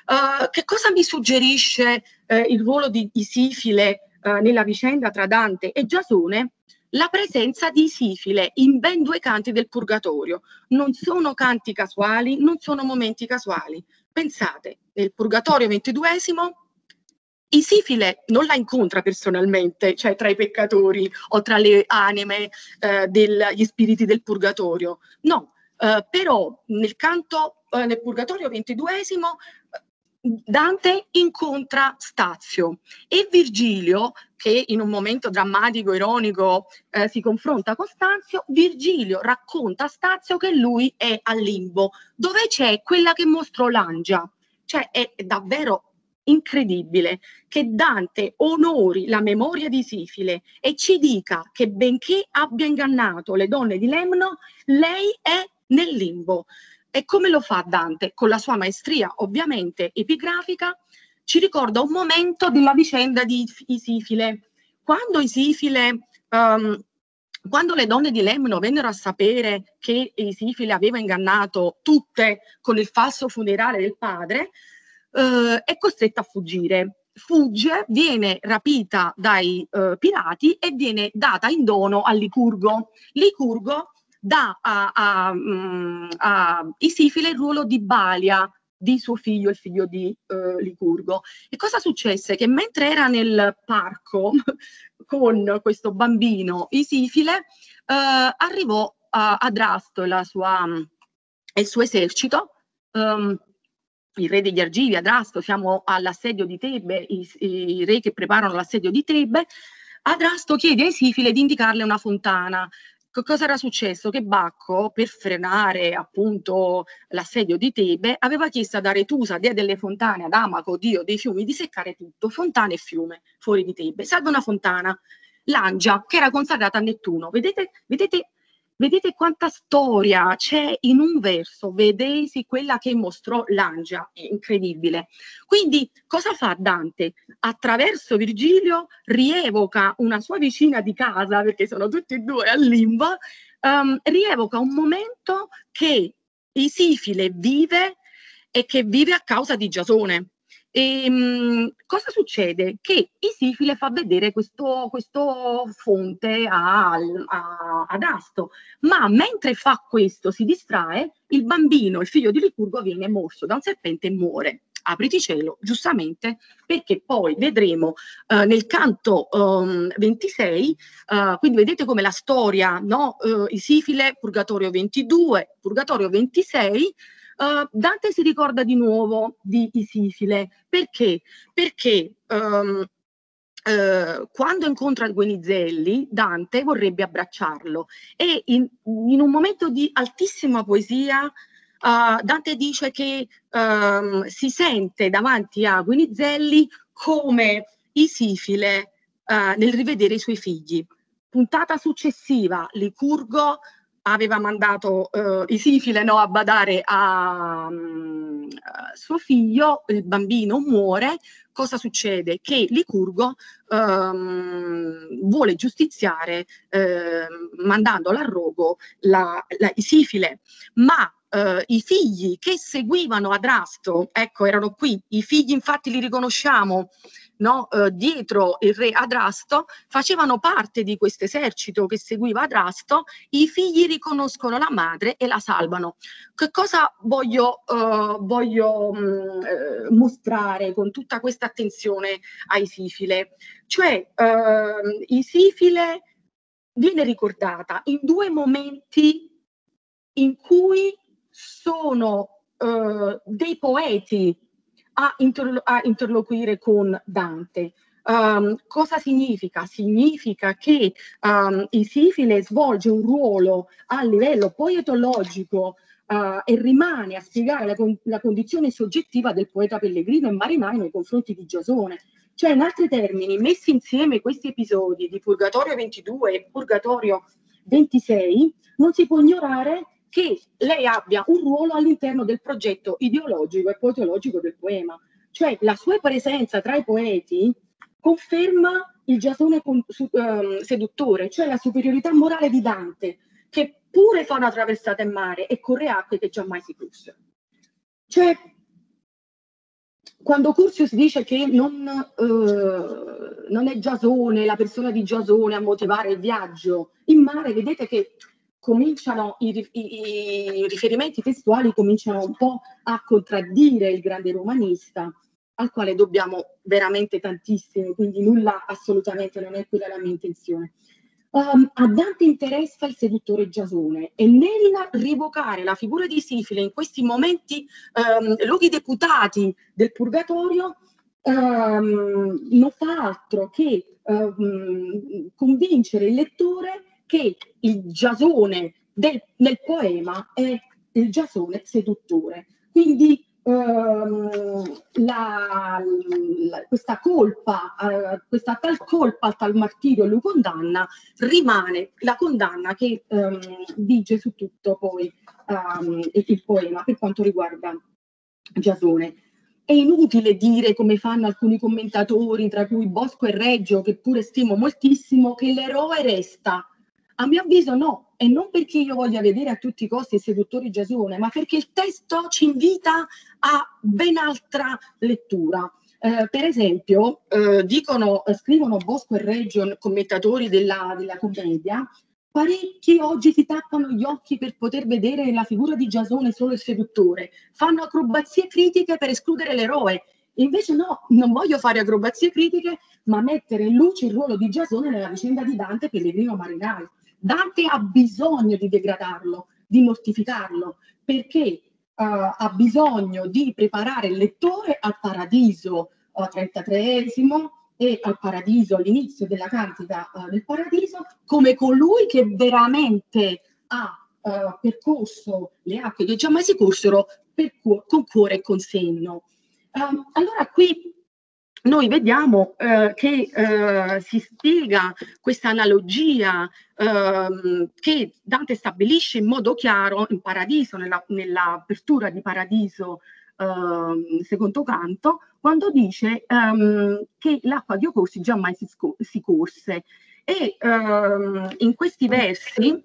Uh, che cosa mi suggerisce il ruolo di Isifile nella vicenda tra Dante e Giasone? La presenza di Isifile in ben due canti del Purgatorio. Non sono canti casuali, non sono momenti casuali. Pensate, nel Purgatorio ventiduesimo Isifile non la incontra personalmente, cioè tra i peccatori o tra le anime eh, degli spiriti del purgatorio, no, eh, però nel canto, eh, nel purgatorio ventiduesimo, Dante incontra Stazio e Virgilio, che in un momento drammatico, ironico, eh, si confronta con Stazio, Virgilio racconta a Stazio che lui è al limbo, dove c'è quella che mostrò l'angia. Cioè è davvero incredibile che Dante onori la memoria di Sifile e ci dica che benché abbia ingannato le donne di Lemno, lei è nel limbo. E come lo fa Dante? Con la sua maestria ovviamente epigrafica, ci ricorda un momento della vicenda di Isifile. Quando Isifile, um, quando le donne di Lemno vennero a sapere che Isifile aveva ingannato tutte con il falso funerale del padre, eh, è costretta a fuggire. Fugge, viene rapita dai eh, pirati e viene data in dono a Licurgo. Licurgo dà a, a, mm, a Isifile il ruolo di Balia, di suo figlio, il figlio di uh, Licurgo. E cosa successe? Che mentre era nel parco con questo bambino Isifile, uh, arrivò a Adrasto e, sua, e il suo esercito um, il re degli Argivi, Adrasto, siamo all'assedio di Tebe, i, i re che preparano l'assedio di Tebe, Adrasto chiede a Sifile di indicarle una fontana. Che cosa era successo? Che Bacco, per frenare appunto l'assedio di Tebe, aveva chiesto ad Aretusa, dea delle fontane, ad Amaco, dio dei fiumi, di seccare tutto, fontane e fiume, fuori di Tebe. Salve una fontana, l'Angia, che era consacrata a Nettuno. Vedete, vedete Vedete quanta storia c'è in un verso, vedesi quella che mostrò l'Angia, è incredibile. Quindi cosa fa Dante? Attraverso Virgilio rievoca una sua vicina di casa, perché sono tutti e due al limbo, um, rievoca un momento che Isifile vive e che vive a causa di Giasone. E, ehm, mh, cosa succede? Che Isifile fa vedere questo, questo fonte a, a, ad Asto, ma mentre fa questo, si distrae, il bambino, il figlio di Licurgo, viene morso da un serpente e muore. Apriti cielo, giustamente, perché poi vedremo uh, nel canto um, 26, uh, quindi vedete come la storia, no? Uh, Isifile, Purgatorio 22, Purgatorio 26, Uh, Dante si ricorda di nuovo di Isifile. Perché? Perché um, uh, quando incontra Guenizelli, Dante vorrebbe abbracciarlo e in, in un momento di altissima poesia uh, Dante dice che um, si sente davanti a Guenizelli come Isifile nel rivedere i suoi figli. Puntata successiva, Licurgo aveva mandato uh, Isifile no, a badare a, um, suo figlio, il bambino muore, cosa succede? Che Licurgo um, vuole giustiziare uh, mandandolo al rogo la, la Isifile, ma uh, i figli che seguivano Adrasto, ecco erano qui, i figli infatti li riconosciamo no, uh, dietro il re Adrasto, facevano parte di questo esercito che seguiva Adrasto, i figli riconoscono la madre e la salvano. Che cosa voglio, uh, voglio mh, mostrare con tutta questa attenzione ai Sifile? Cioè, Isifile viene ricordata in due momenti in cui sono uh, dei poeti a, interlo- a, interloquire con Dante. Um, cosa significa? Significa che um, Isifile svolge un ruolo a livello poetologico uh, e rimane a spiegare la, con- la, condizione soggettiva del poeta pellegrino e marinaio nei confronti di Giasone. Cioè, in altri termini, messi insieme questi episodi di Purgatorio 22 e Purgatorio 26, non si può ignorare che lei abbia un ruolo all'interno del progetto ideologico e poetologico del poema. Cioè la sua presenza tra i poeti conferma il Giasone con, su, um, seduttore, cioè la superiorità morale di Dante, che pure fa una traversata in mare e corre acque che giammai si crusse. Cioè, quando Curtius dice che non, uh, non è Giasone, la persona di Giasone a motivare il viaggio in mare, vedete che cominciano i, i, i, riferimenti testuali cominciano un po' a contraddire il grande romanista al quale dobbiamo veramente tantissimo, quindi nulla assolutamente non è quella la mia intenzione. Um, a Dante interessa il seduttore Giasone e nel rievocare la figura di Sifile in questi momenti um, luoghi deputati del purgatorio um, non fa altro che convincere il lettore che il giasone del, nel poema è il giasone seduttore. Quindi ehm, la, la, questa colpa, eh, questa tal colpa al tal martirio lui condanna, rimane la condanna che ehm, vige su tutto poi ehm, il poema per quanto riguarda Giasone. È inutile dire, come fanno alcuni commentatori, tra cui Bosco e Reggio, che pure stimo moltissimo, che l'eroe resta a mio avviso no, e non perché io voglia vedere a tutti i costi il seduttore Giasone, ma perché il testo ci invita a ben altra lettura. Eh, per esempio, eh, dicono, eh, scrivono Bosco e Reggio, commentatori della, della commedia, parecchi oggi si tappano gli occhi per poter vedere la figura di Giasone solo il seduttore, fanno acrobazie critiche per escludere l'eroe. Invece no, non voglio fare acrobazie critiche, ma mettere in luce il ruolo di Giasone nella vicenda di Dante Pellegrino Marinai. Dante ha bisogno di degradarlo, di mortificarlo, perché uh, ha bisogno di preparare il lettore al paradiso uh, 33esimo e al paradiso, all'inizio della cantica uh, del paradiso, come colui che veramente ha uh, percorso le acque che già mai si corsero per con cuore e con senno. Um, allora qui noi vediamo eh, che eh, si spiega questa analogia eh, che Dante stabilisce in modo chiaro in Paradiso, nella, nell'apertura di Paradiso ehm, secondo canto, quando dice ehm, che l'acqua di Ocorsi giammai si, si corse. E ehm, in questi versi,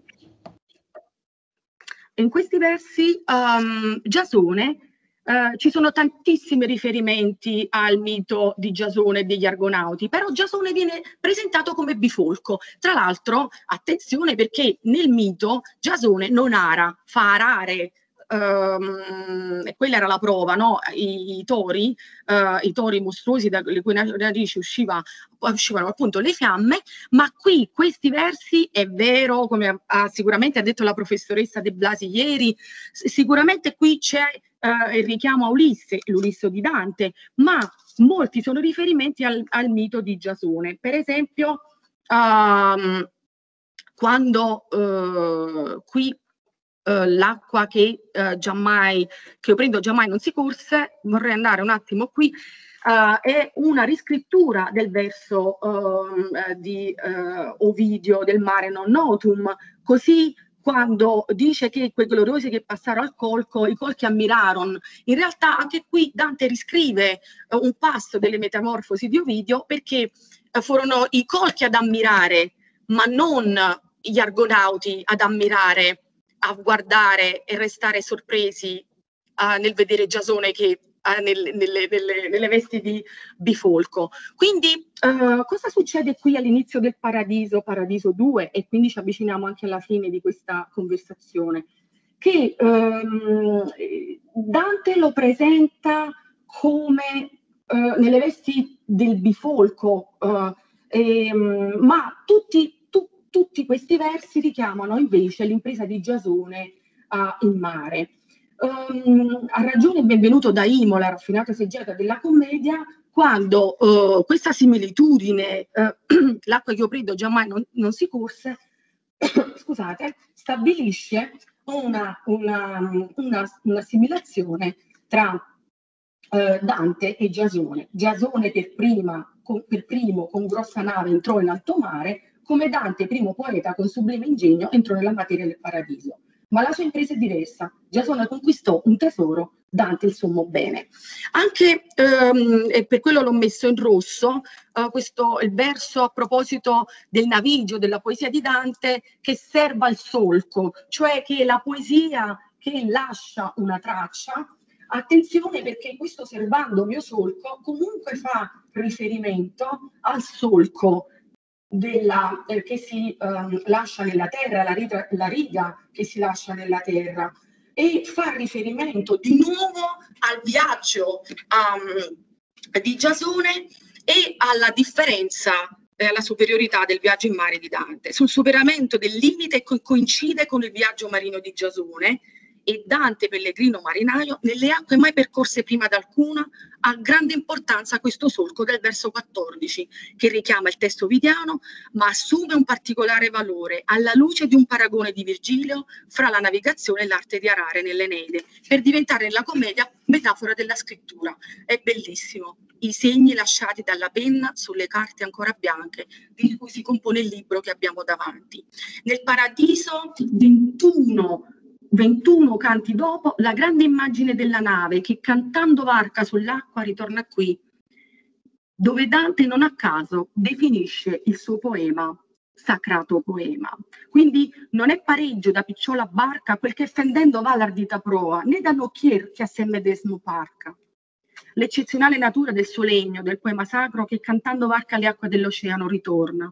in questi versi um, Giasone Uh, ci sono tantissimi riferimenti al mito di Giasone e degli Argonauti, però Giasone viene presentato come bifolco. Tra l'altro, attenzione perché nel mito Giasone non ara, fa arare Um, quella era la prova, no? I, i tori, uh, i tori mostruosi dalle cui narici usciva, uscivano appunto le fiamme, ma qui questi versi è vero, come ha, sicuramente ha detto la professoressa De Blasi ieri, sicuramente qui c'è uh, il richiamo a Ulisse, l'Ulisso di Dante, ma molti sono riferimenti al, al mito di Giasone. Per esempio, um, quando uh, qui Uh, l'acqua che uh, giammai che io prendo giammai non si corse, vorrei andare un attimo qui, uh, è una riscrittura del verso um, di Ovidio del mare non notum, così quando dice che quei gloriosi che passarono al colco, i colchi ammirarono. In realtà anche qui Dante riscrive un passo delle metamorfosi di Ovidio perché furono i colchi ad ammirare, ma non gli argonauti ad ammirare a guardare e restare sorpresi uh, nel vedere Giasone che uh, nel, nelle, nelle, nelle, vesti di bifolco. Quindi uh, cosa succede qui all'inizio del Paradiso, Paradiso 2 e quindi ci avviciniamo anche alla fine di questa conversazione? Che um, Dante lo presenta come uh, nelle vesti del bifolco, e, um, ma tutti, tu, tutti questi versi richiamano invece l'impresa di Giasone in mare. Um, ha ragione benvenuto da Imola, raffinata seggiata della commedia, quando uh, questa similitudine, uh, l'acqua che ho preso giammai non, non si corse, scusate, stabilisce una, una, una, una simulazione tra uh, Dante e Giasone. Giasone per, prima, con, per primo con grossa nave entrò in alto mare, come Dante, primo poeta con sublime ingegno, entrò nella materia del paradiso ma la sua impresa è diversa. Giasone conquistò un tesoro, Dante il sommo bene. Anche, ehm, e per quello l'ho messo in rosso, eh, questo il verso a proposito del navigio, della poesia di Dante, che serva il solco, cioè che la poesia che lascia una traccia, attenzione perché questo servando mio solco comunque fa riferimento al solco della, eh, che si um, lascia nella terra, la riga, la riga che si lascia nella terra e fa riferimento di nuovo al viaggio um, di Giasone e alla differenza e alla superiorità del viaggio in mare di Dante. Sul superamento del limite co- coincide con il viaggio marino di Giasone e Dante pellegrino marinaio nelle acque mai percorse prima d'alcuna ha grande importanza questo solco del verso 14 che richiama il testo vidiano ma assume un particolare valore alla luce di un paragone di Virgilio fra la navigazione e l'arte di arare nell'Eneide per diventare nella commedia metafora della scrittura. È bellissimo. I segni lasciati dalla penna sulle carte ancora bianche di cui si compone il libro che abbiamo davanti. Nel paradiso 21 21 canti dopo, la grande immagine della nave che cantando varca sull'acqua ritorna qui, dove Dante non a caso definisce il suo poema sacrato poema. Quindi non è pareggio da picciola barca quel che fendendo va l'ardita proa, né da nocchier che a sé medesimo parca. L'eccezionale natura del suo legno, del poema sacro che cantando varca le acque dell'oceano ritorna.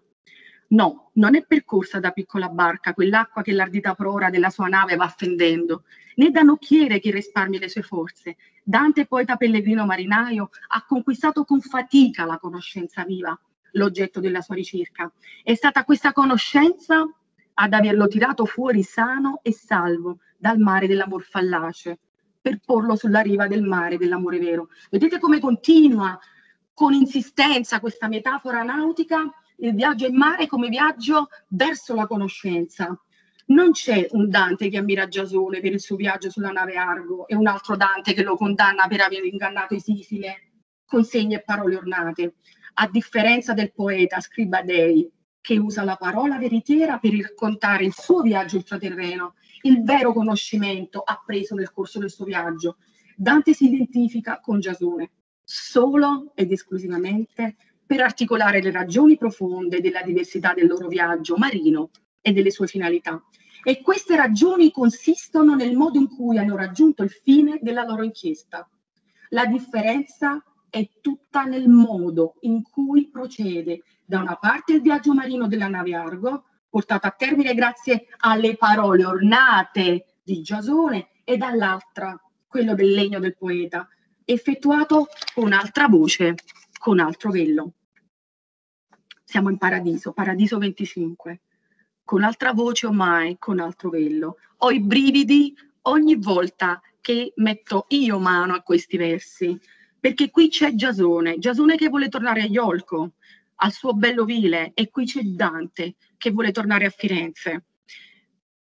No, non è percorsa da piccola barca quell'acqua che l'ardita prora della sua nave va fendendo, né da nocchiere che risparmi le sue forze. Dante, poeta pellegrino marinaio, ha conquistato con fatica la conoscenza viva, l'oggetto della sua ricerca. È stata questa conoscenza ad averlo tirato fuori sano e salvo dal mare dell'amor fallace, per porlo sulla riva del mare dell'amore vero. Vedete come continua con insistenza questa metafora nautica il viaggio in mare come viaggio verso la conoscenza. Non c'è un Dante che ammira Giasone per il suo viaggio sulla nave Argo e un altro Dante che lo condanna per aver ingannato Isifile con segni e parole ornate, a differenza del poeta Scriba Dei, che usa la parola veritiera per raccontare il suo viaggio ultraterreno, il vero conoscimento appreso nel corso del suo viaggio. Dante si identifica con Giasone solo ed esclusivamente per articolare le ragioni profonde della diversità del loro viaggio marino e delle sue finalità. E queste ragioni consistono nel modo in cui hanno raggiunto il fine della loro inchiesta. La differenza è tutta nel modo in cui procede da una parte il viaggio marino della nave Argo, portato a termine grazie alle parole ornate di Giasone, e dall'altra quello del legno del poeta, effettuato con altra voce, con altro vello siamo in paradiso, paradiso 25, con altra voce o mai, con altro vello. Ho i brividi ogni volta che metto io mano a questi versi, perché qui c'è Giasone, Giasone che vuole tornare a Iolco, al suo bello vile, e qui c'è Dante che vuole tornare a Firenze.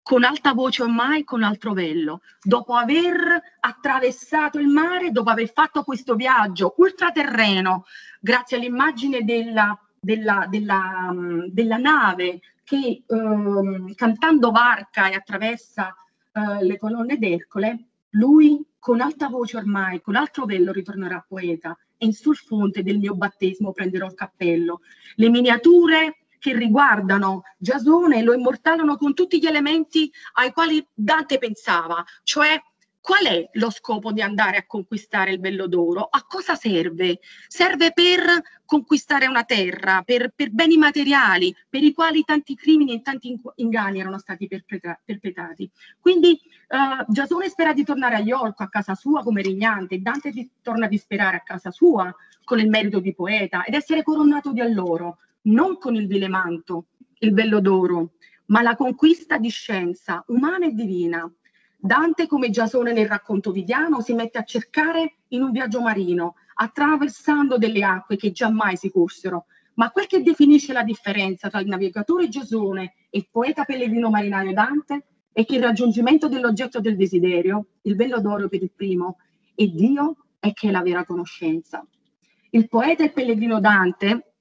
Con alta voce ormai, con altro vello, dopo aver attraversato il mare, dopo aver fatto questo viaggio ultraterreno, grazie all'immagine della della, della, mm, della nave che um, cantando varca e attraversa uh, le colonne d'Ercole, lui con alta voce ormai, con altro vello ritornerà poeta e sul fonte del mio battesimo prenderò il cappello. Le miniature che riguardano Giasone lo immortalano con tutti gli elementi ai quali Dante pensava, cioè Qual è lo scopo di andare a conquistare il Bello d'Oro? A cosa serve? Serve per conquistare una terra, per, per beni materiali, per i quali tanti crimini e tanti inganni erano stati perpetrati. Quindi uh, Giasone spera di tornare a Iolco, a casa sua come regnante, Dante di, torna a disperare a casa sua con il merito di poeta ed essere coronato di alloro, non con il vile manto, il Bello d'Oro, ma la conquista di scienza umana e divina Dante, come Giasone nel racconto vidiano, si mette a cercare in un viaggio marino, attraversando delle acque che giammai si corsero. Ma quel che definisce la differenza tra il navigatore Giasone e il poeta pellegrino marinaio Dante è che il raggiungimento dell'oggetto del desiderio, il bello d'oro per il primo, e Dio è che è la vera conoscenza. Il poeta e pellegrino Dante,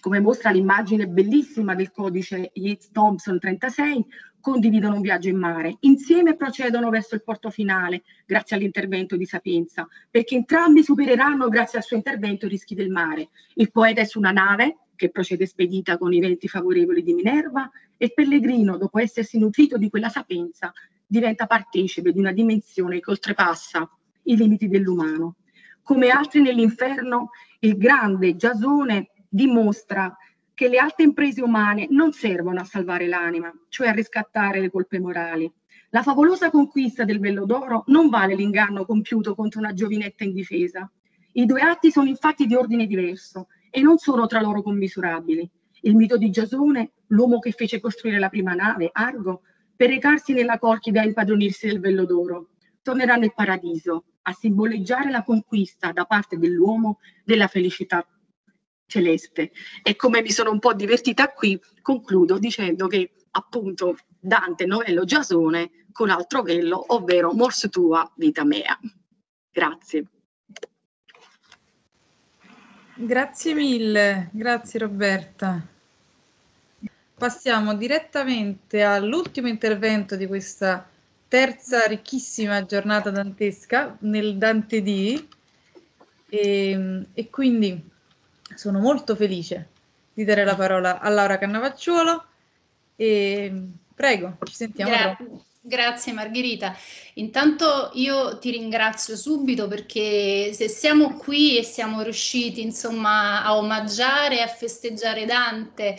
come mostra l'immagine bellissima del codice Yates Thompson 36, condividono un viaggio in mare, insieme procedono verso il porto finale grazie all'intervento di Sapienza, perché entrambi supereranno grazie al suo intervento i rischi del mare. Il poeta è su una nave che procede spedita con i venti favorevoli di Minerva e il pellegrino, dopo essersi nutrito di quella sapienza, diventa partecipe di una dimensione che oltrepassa i limiti dell'umano. Come altri nell'inferno, il grande Giasone dimostra che le alte imprese umane non servono a salvare l'anima, cioè a riscattare le colpe morali. La favolosa conquista del Vello d'Oro non vale l'inganno compiuto contro una giovinetta indifesa. I due atti sono infatti di ordine diverso e non sono tra loro commisurabili. Il mito di Giasone, l'uomo che fece costruire la prima nave, Argo, per recarsi nella Colchide a impadronirsi del Vello d'Oro, tornerà nel paradiso a simboleggiare la conquista da parte dell'uomo della felicità celeste. E come mi sono un po' divertita qui, concludo dicendo che appunto Dante novello Giasone con altro vello, ovvero Mors tua, vita mea. Grazie. Grazie mille, grazie Roberta. Passiamo direttamente all'ultimo intervento di questa terza ricchissima giornata dantesca nel Dante D. E, e quindi sono molto felice di dare la parola a Laura Cannavacciuolo e prego, ci sentiamo. Gra- grazie Margherita. Intanto io ti ringrazio subito perché se siamo qui e siamo riusciti insomma a omaggiare, a festeggiare Dante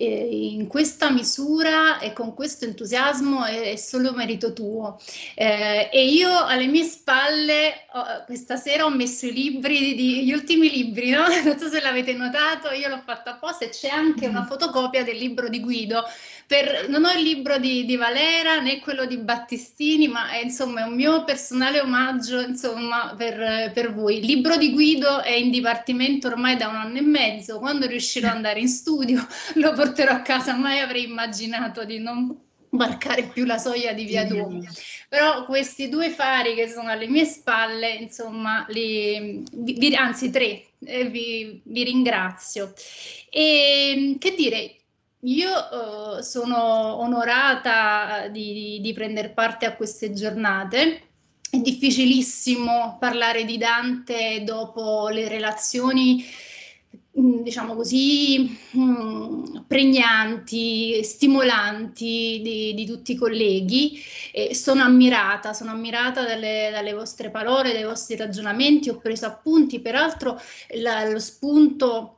in questa misura e con questo entusiasmo è, è solo merito tuo. Eh, e io alle mie spalle oh, questa sera ho messo i libri, di, gli ultimi libri, no? non so se l'avete notato, io l'ho fatto apposta e c'è anche una mm. fotocopia del libro di Guido. Per, non ho il libro di, di, Valera né quello di Battistini, ma è insomma un mio personale omaggio insomma, per, per voi. Il libro di Guido è in dipartimento ormai da un anno e mezzo. Quando riuscirò ad andare in studio lo porterò porterò a casa, mai avrei immaginato di non marcare più la soglia di Via Duomo. Però questi due fari che sono alle mie spalle, insomma, li, vi, anzi tre, eh, vi, vi, ringrazio. E che dire, io uh, sono onorata di, di prendere parte a queste giornate. È difficilissimo parlare di Dante dopo le relazioni Mm, diciamo così, mm, pregnanti, stimolanti di, di tutti i colleghi. E sono ammirata, sono ammirata dalle, dalle, vostre parole, dai vostri ragionamenti, ho preso appunti, peraltro la, lo spunto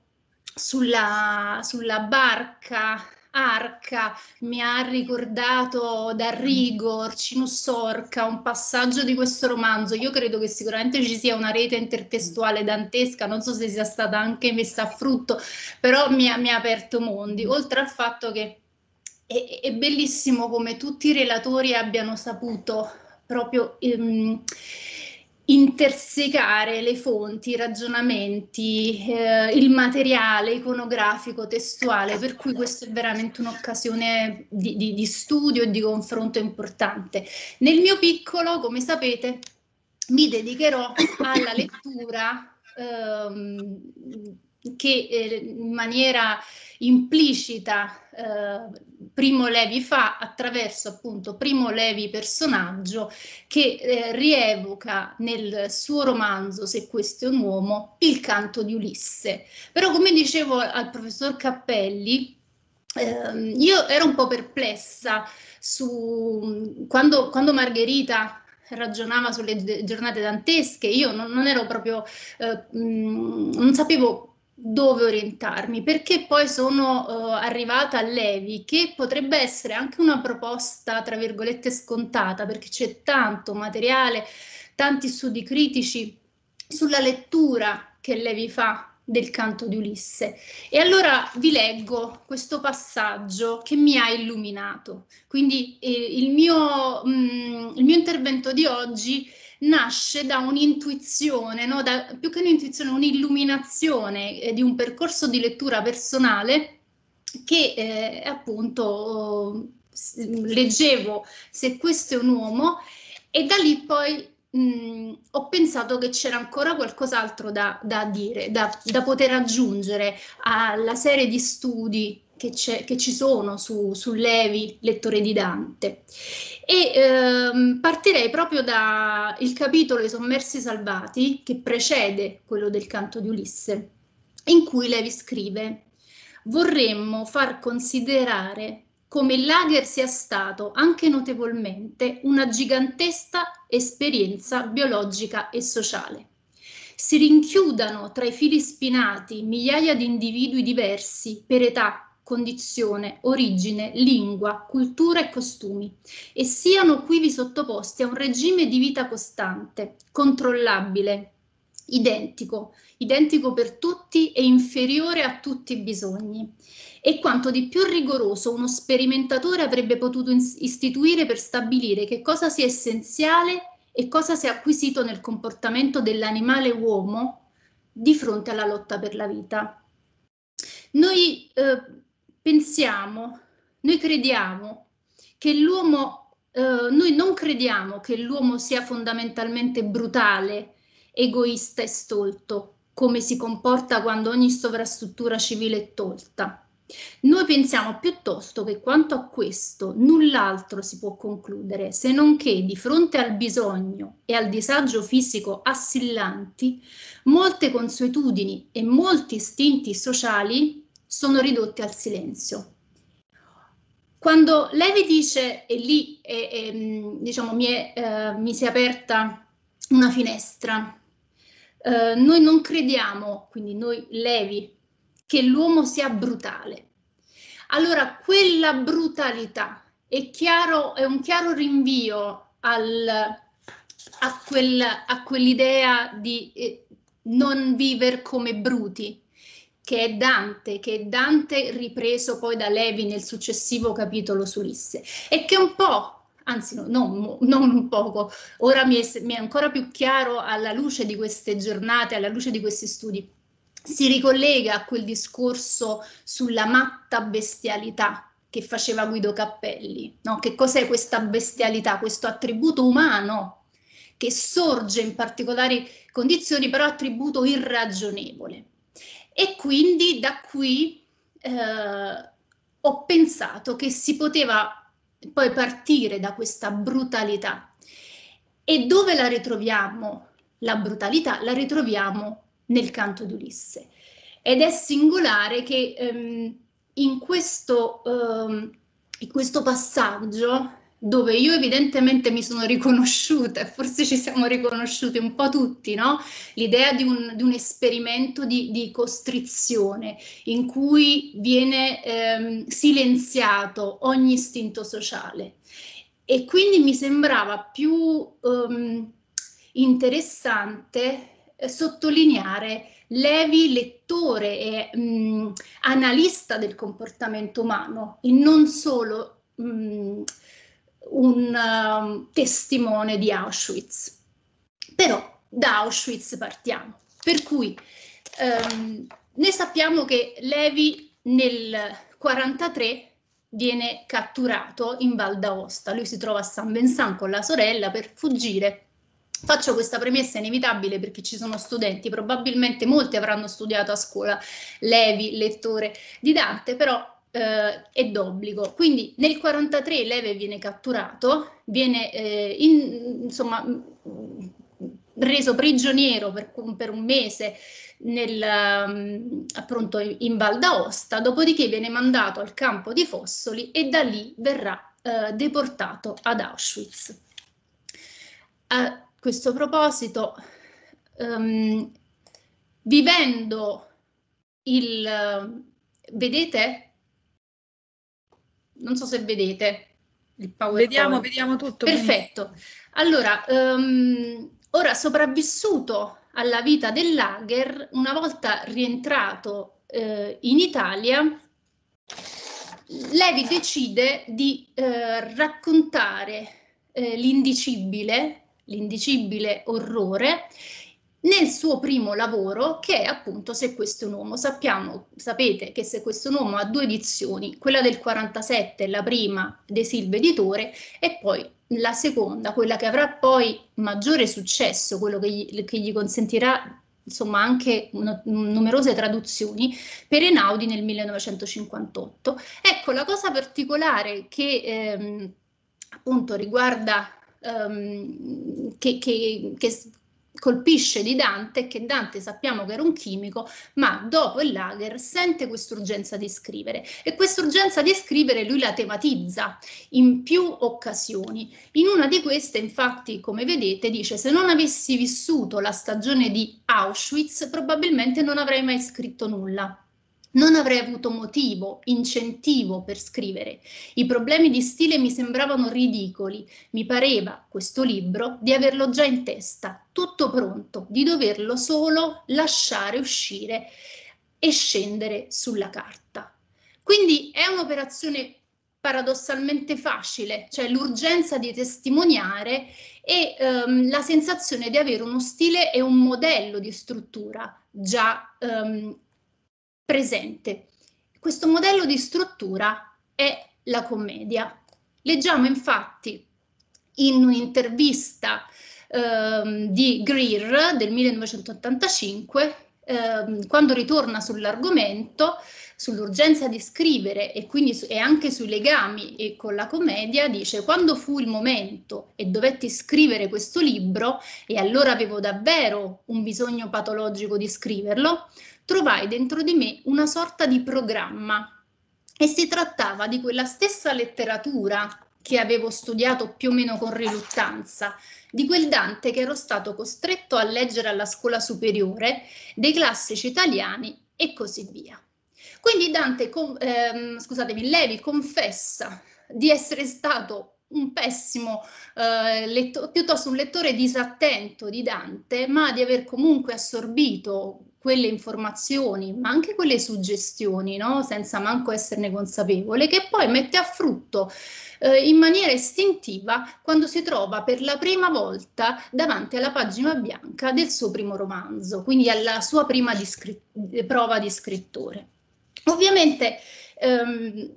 sulla, sulla barca Arca mi ha ricordato da Rigo, Orcinus Orca, un passaggio di questo romanzo. Io credo che sicuramente ci sia una rete intertestuale dantesca, non so se sia stata anche messa a frutto, però mi ha, mi ha aperto mondi, oltre al fatto che è, è, bellissimo come tutti i relatori abbiano saputo proprio... Ehm, intersecare le fonti, i ragionamenti, eh, il materiale iconografico, testuale, per cui questa è veramente un'occasione di, di, di studio e di confronto importante. Nel mio piccolo, come sapete, mi dedicherò alla lettura ehm, che eh, in maniera implicita eh, Primo Levi fa attraverso appunto Primo Levi personaggio che eh, rievoca nel suo romanzo Se questo è un uomo il canto di Ulisse. Però come dicevo al professor Cappelli, eh, io ero un po' perplessa su quando, quando Margherita ragionava sulle giornate dantesche, io non, non ero proprio, eh, mh, non sapevo dove orientarmi, perché poi sono uh, arrivata a Levi, che potrebbe essere anche una proposta, tra virgolette, scontata, perché c'è tanto materiale, tanti studi critici sulla lettura che Levi fa del canto di Ulisse. E allora vi leggo questo passaggio che mi ha illuminato. Quindi eh, il, mio, mh, mm, il mio intervento di oggi nasce da un'intuizione, no? da, più che un'intuizione, un'illuminazione eh, di un percorso di lettura personale che eh, appunto leggevo Se questo è un uomo e da lì poi mh, ho pensato che c'era ancora qualcos'altro da, da dire, da, da, poter aggiungere alla serie di studi che, che ci sono su, su, Levi, lettore di Dante. E ehm, partirei proprio dal capitolo I sommersi salvati, che precede quello del canto di Ulisse, in cui Levi scrive vorremmo far considerare come il lager sia stato anche notevolmente una gigantesca esperienza biologica e sociale. Si rinchiudano tra i fili spinati migliaia di individui diversi per età, condizione, origine, lingua, cultura e costumi e siano quivi sottoposti a un regime di vita costante, controllabile, identico, identico per tutti e inferiore a tutti i bisogni e quanto di più rigoroso uno sperimentatore avrebbe potuto istituire per stabilire che cosa sia essenziale e cosa sia acquisito nel comportamento dell'animale uomo di fronte alla lotta per la vita. Noi eh, pensiamo, noi crediamo che l'uomo, eh, noi non crediamo che l'uomo sia fondamentalmente brutale, egoista e stolto, come si comporta quando ogni sovrastruttura civile è tolta. Noi pensiamo piuttosto che quanto a questo null'altro si può concludere se non che di fronte al bisogno e al disagio fisico assillanti, molte consuetudini e molti istinti sociali sono ridotti al silenzio. Quando Levi dice, e lì è, è, diciamo, mi, è, eh, mi si è aperta una finestra, eh, noi non crediamo, quindi noi Levi, che l'uomo sia brutale. Allora, quella brutalità è, chiaro, è un chiaro rinvio al, a, quel, a quell'idea di eh, non vivere come bruti, che è Dante, che è Dante ripreso poi da Levi nel successivo capitolo su Ulisse, e che un po', anzi no, non, non, un poco, ora mi è, mi è ancora più chiaro alla luce di queste giornate, alla luce di questi studi, si ricollega a quel discorso sulla matta bestialità che faceva Guido Cappelli. No? Che cos'è questa bestialità, questo attributo umano che sorge in particolari condizioni, però attributo irragionevole. E quindi da qui eh, ho pensato che si poteva poi partire da questa brutalità. E dove la ritroviamo? La brutalità la ritroviamo nel canto d'Ulisse. Ed è singolare che ehm, in, questo, ehm, in questo passaggio dove io evidentemente mi sono riconosciuta, e forse ci siamo riconosciuti un po' tutti, no? L'idea di un, di un esperimento di, di, costrizione in cui viene ehm, silenziato ogni istinto sociale. E quindi mi sembrava più ehm, interessante eh, sottolineare Levi lettore e mh, analista del comportamento umano e non solo mh, un uh, testimone di Auschwitz. Però da Auschwitz partiamo. Per cui um, noi sappiamo che Levi nel 1943 viene catturato in Val d'Aosta. Lui si trova a San Vincent con la sorella per fuggire Faccio questa premessa inevitabile perché ci sono studenti, probabilmente molti avranno studiato a scuola Levi, lettore di Dante, però eh, è d'obbligo. Quindi nel 43 Leve viene catturato, viene eh, in, insomma reso prigioniero per, per un mese nel, um, appunto in Val d'Aosta, dopodiché viene mandato al campo di Fossoli e da lì verrà uh, deportato ad Auschwitz. A questo proposito, um, vivendo il... vedete? Non so se vedete il PowerPoint. Vediamo, vediamo tutto. Perfetto. Allora, um, ora sopravvissuto alla vita del lager, una volta rientrato eh, in Italia, Levi decide di eh, raccontare eh, l'indicibile, l'indicibile orrore nel suo primo lavoro che è appunto Se questo è un uomo. Sappiamo, sapete che Se questo è un uomo ha due edizioni, quella del 47, la prima De Silva Editore e poi la seconda, quella che avrà poi maggiore successo, quello che gli, che gli consentirà insomma anche no, numerose traduzioni per Enaudi nel 1958. Ecco, la cosa particolare che ehm, appunto riguarda ehm, che, che, che, colpisce di Dante che Dante sappiamo che era un chimico, ma dopo il lager sente quest'urgenza di scrivere e quest'urgenza di scrivere lui la tematizza in più occasioni. In una di queste, infatti, come vedete, dice se non avessi vissuto la stagione di Auschwitz, probabilmente non avrei mai scritto nulla. Non avrei avuto motivo, incentivo per scrivere. I problemi di stile mi sembravano ridicoli. Mi pareva, questo libro, di averlo già in testa, tutto pronto, di doverlo solo lasciare uscire e scendere sulla carta. Quindi è un'operazione paradossalmente facile, cioè l'urgenza di testimoniare e ehm, la sensazione di avere uno stile e un modello di struttura già ehm, presente. Questo modello di struttura è la commedia. Leggiamo infatti in un'intervista eh, di Greer del 1985, eh, quando ritorna sull'argomento, sull'urgenza di scrivere e quindi e anche sui legami e con la commedia, dice quando fu il momento e dovetti scrivere questo libro e allora avevo davvero un bisogno patologico di scriverlo, trovai dentro di me una sorta di programma e si trattava di quella stessa letteratura che avevo studiato più o meno con riluttanza, di quel Dante che ero stato costretto a leggere alla scuola superiore, dei classici italiani e così via. Quindi Dante, ehm, scusatemi, Levi confessa di essere stato un pessimo eh, letto- piuttosto un lettore disattento di Dante, ma di aver comunque assorbito quelle informazioni, ma anche quelle suggestioni, no? senza manco esserne consapevole, che poi mette a frutto eh, in maniera istintiva quando si trova per la prima volta davanti alla pagina bianca del suo primo romanzo, quindi alla sua prima di prova di scrittore. Ovviamente ehm,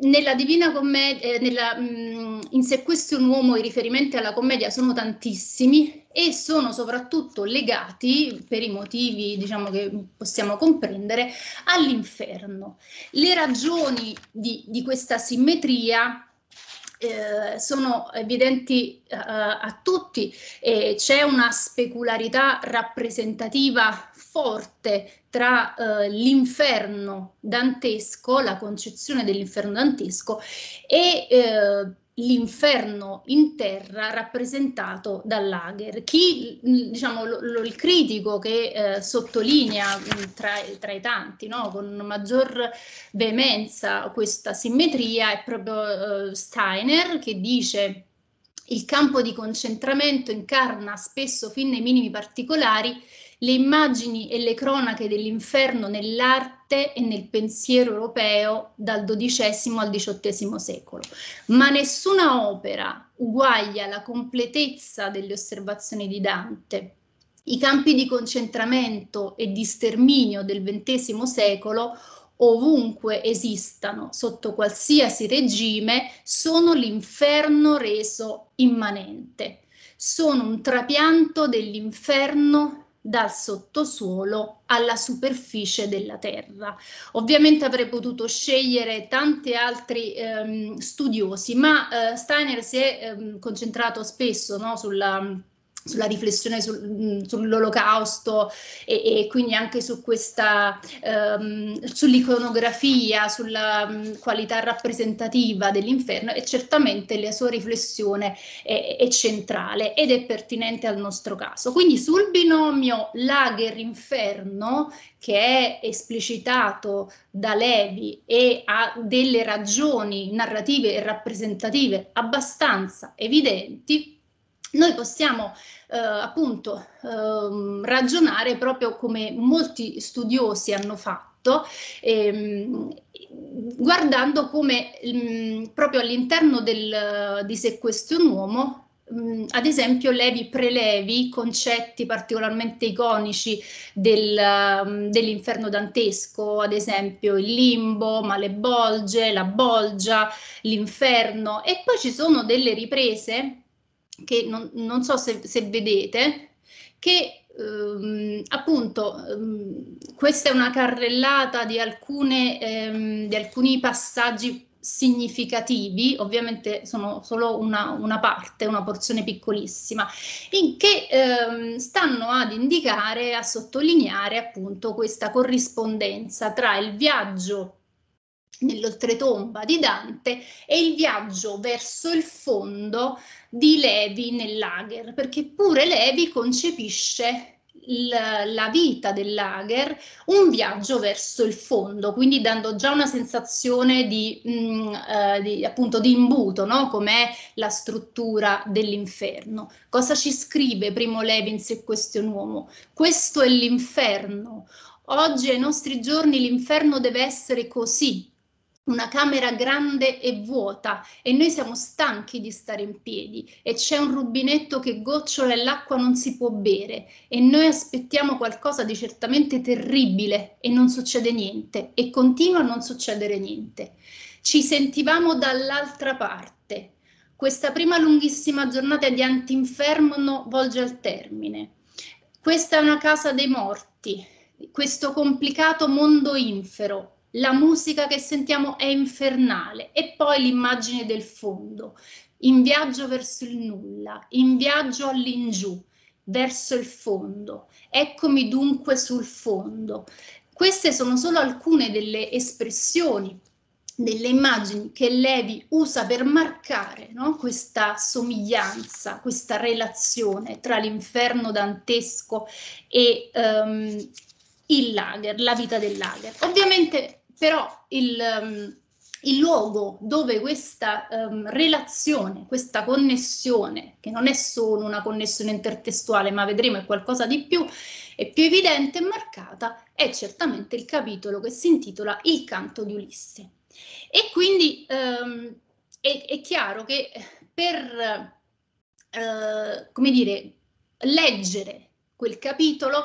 nella Divina Commedia, eh, nella, mm, in Se questo è un uomo i riferimenti alla commedia sono tantissimi e sono soprattutto legati, per i motivi diciamo, che possiamo comprendere, all'inferno. Le ragioni di, di questa simmetria eh, sono evidenti uh, a tutti, eh, c'è una specularità rappresentativa forte tra uh, l'inferno dantesco, la concezione dell'inferno dantesco e uh, l'inferno in terra rappresentato dall'Ager. Chi, diciamo, lo, lo, il critico che eh, sottolinea tra, tra, i tanti no, con maggior veemenza questa simmetria è proprio eh, Steiner che dice il campo di concentramento incarna spesso fin nei minimi particolari le immagini e le cronache dell'inferno nell'arte e nel pensiero europeo dal XII al XVIII secolo, ma nessuna opera uguaglia la completezza delle osservazioni di Dante. I campi di concentramento e di sterminio del XX secolo ovunque esistano, sotto qualsiasi regime, sono l'inferno reso immanente. Sono un trapianto dell'inferno dal sottosuolo alla superficie della terra. Ovviamente avrei potuto scegliere tanti altri ehm, studiosi, ma eh, Steiner si è ehm, concentrato spesso no, sulla sulla riflessione sul, mm, sull'olocausto e, e, quindi anche su questa um, sull'iconografia, sulla um, qualità rappresentativa dell'inferno e certamente la sua riflessione è, è, centrale ed è pertinente al nostro caso. Quindi sul binomio lager-inferno che è esplicitato da Levi e ha delle ragioni narrative e rappresentative abbastanza evidenti, noi possiamo eh, appunto eh, ragionare proprio come molti studiosi hanno fatto, ehm, guardando come mh, mm, proprio all'interno del, di Se questo è un uomo mm, ad esempio Levi prelevi concetti particolarmente iconici del, um, dell'inferno dantesco, ad esempio il limbo, malebolge, la bolgia, l'inferno. E poi ci sono delle riprese che non, non so se, se, vedete, che ehm, appunto ehm, questa è una carrellata di, alcune, ehm, di alcuni passaggi significativi, ovviamente sono solo una, una, parte, una porzione piccolissima, in che ehm, stanno ad indicare, a sottolineare appunto questa corrispondenza tra il viaggio nell'oltretomba di Dante e il viaggio verso il fondo di Levi nel lager, perché pure Levi concepisce la, vita del lager un viaggio verso il fondo, quindi dando già una sensazione di, mh, mm, eh, di appunto di imbuto, no? com'è la struttura dell'inferno. Cosa ci scrive Primo Levi in Se questo è un uomo? Questo è l'inferno. Oggi ai nostri giorni l'inferno deve essere così, una camera grande e vuota e noi siamo stanchi di stare in piedi e c'è un rubinetto che gocciola e l'acqua non si può bere e noi aspettiamo qualcosa di certamente terribile e non succede niente e continua a non succedere niente. Ci sentivamo dall'altra parte. Questa prima lunghissima giornata di antinferno volge al termine. Questa è una casa dei morti, questo complicato mondo infero la musica che sentiamo è infernale e poi l'immagine del fondo, in viaggio verso il nulla, in viaggio all'ingiù, verso il fondo. Eccomi dunque sul fondo. Queste sono solo alcune delle espressioni, delle immagini che Levi usa per marcare no? questa somiglianza, questa relazione tra l'inferno dantesco e um, il lager, la vita del lager. Ovviamente però il, um, il luogo dove questa um, relazione, questa connessione, che non è solo una connessione intertestuale, ma vedremo è qualcosa di più, è più evidente e marcata, è certamente il capitolo che si intitola Il canto di Ulisse. E quindi um, è, è, chiaro che per, uh, come dire, leggere quel capitolo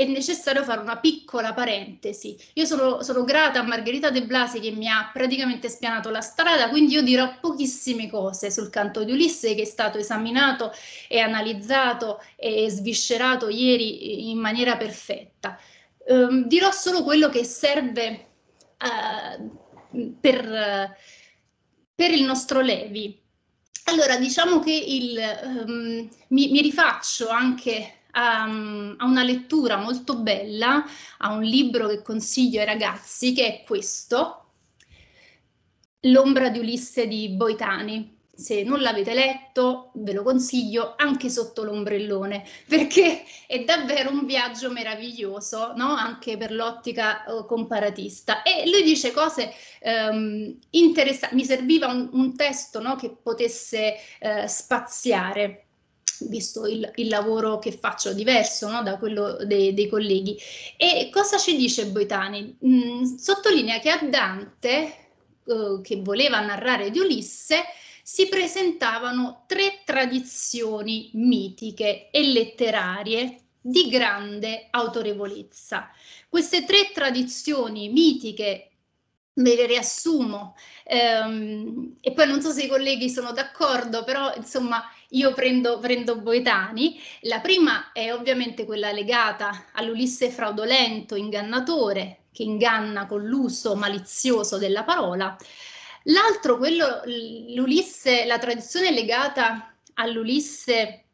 è necessario fare una piccola parentesi. Io sono, sono, grata a Margherita De Blasi che mi ha praticamente spianato la strada, quindi io dirò pochissime cose sul canto di Ulisse che è stato esaminato e analizzato e sviscerato ieri in maniera perfetta. Um, dirò solo quello che serve uh, per, per il nostro Levi. Allora, diciamo che il, um, mi, mi rifaccio anche a, a una lettura molto bella, a un libro che consiglio ai ragazzi, che è questo, L'ombra di Ulisse di Boitani. Se non l'avete letto, ve lo consiglio anche sotto l'ombrellone, perché è davvero un viaggio meraviglioso, no? anche per l'ottica uh, comparatista. E lui dice cose um, interessanti. Mi serviva un, un testo no? che potesse uh, spaziare visto il, il, lavoro che faccio diverso no, da quello dei, dei, colleghi. E cosa ci dice Boitani? Mm, sottolinea che a Dante, eh, che voleva narrare di Ulisse, si presentavano tre tradizioni mitiche e letterarie di grande autorevolezza. Queste tre tradizioni mitiche ve le riassumo ehm, e poi non so se i colleghi sono d'accordo, però insomma io prendo, prendo Boetani. La prima è ovviamente quella legata all'Ulisse fraudolento, ingannatore, che inganna con l'uso malizioso della parola. L'altro, quello, l'Ulisse, la tradizione legata all'Ulisse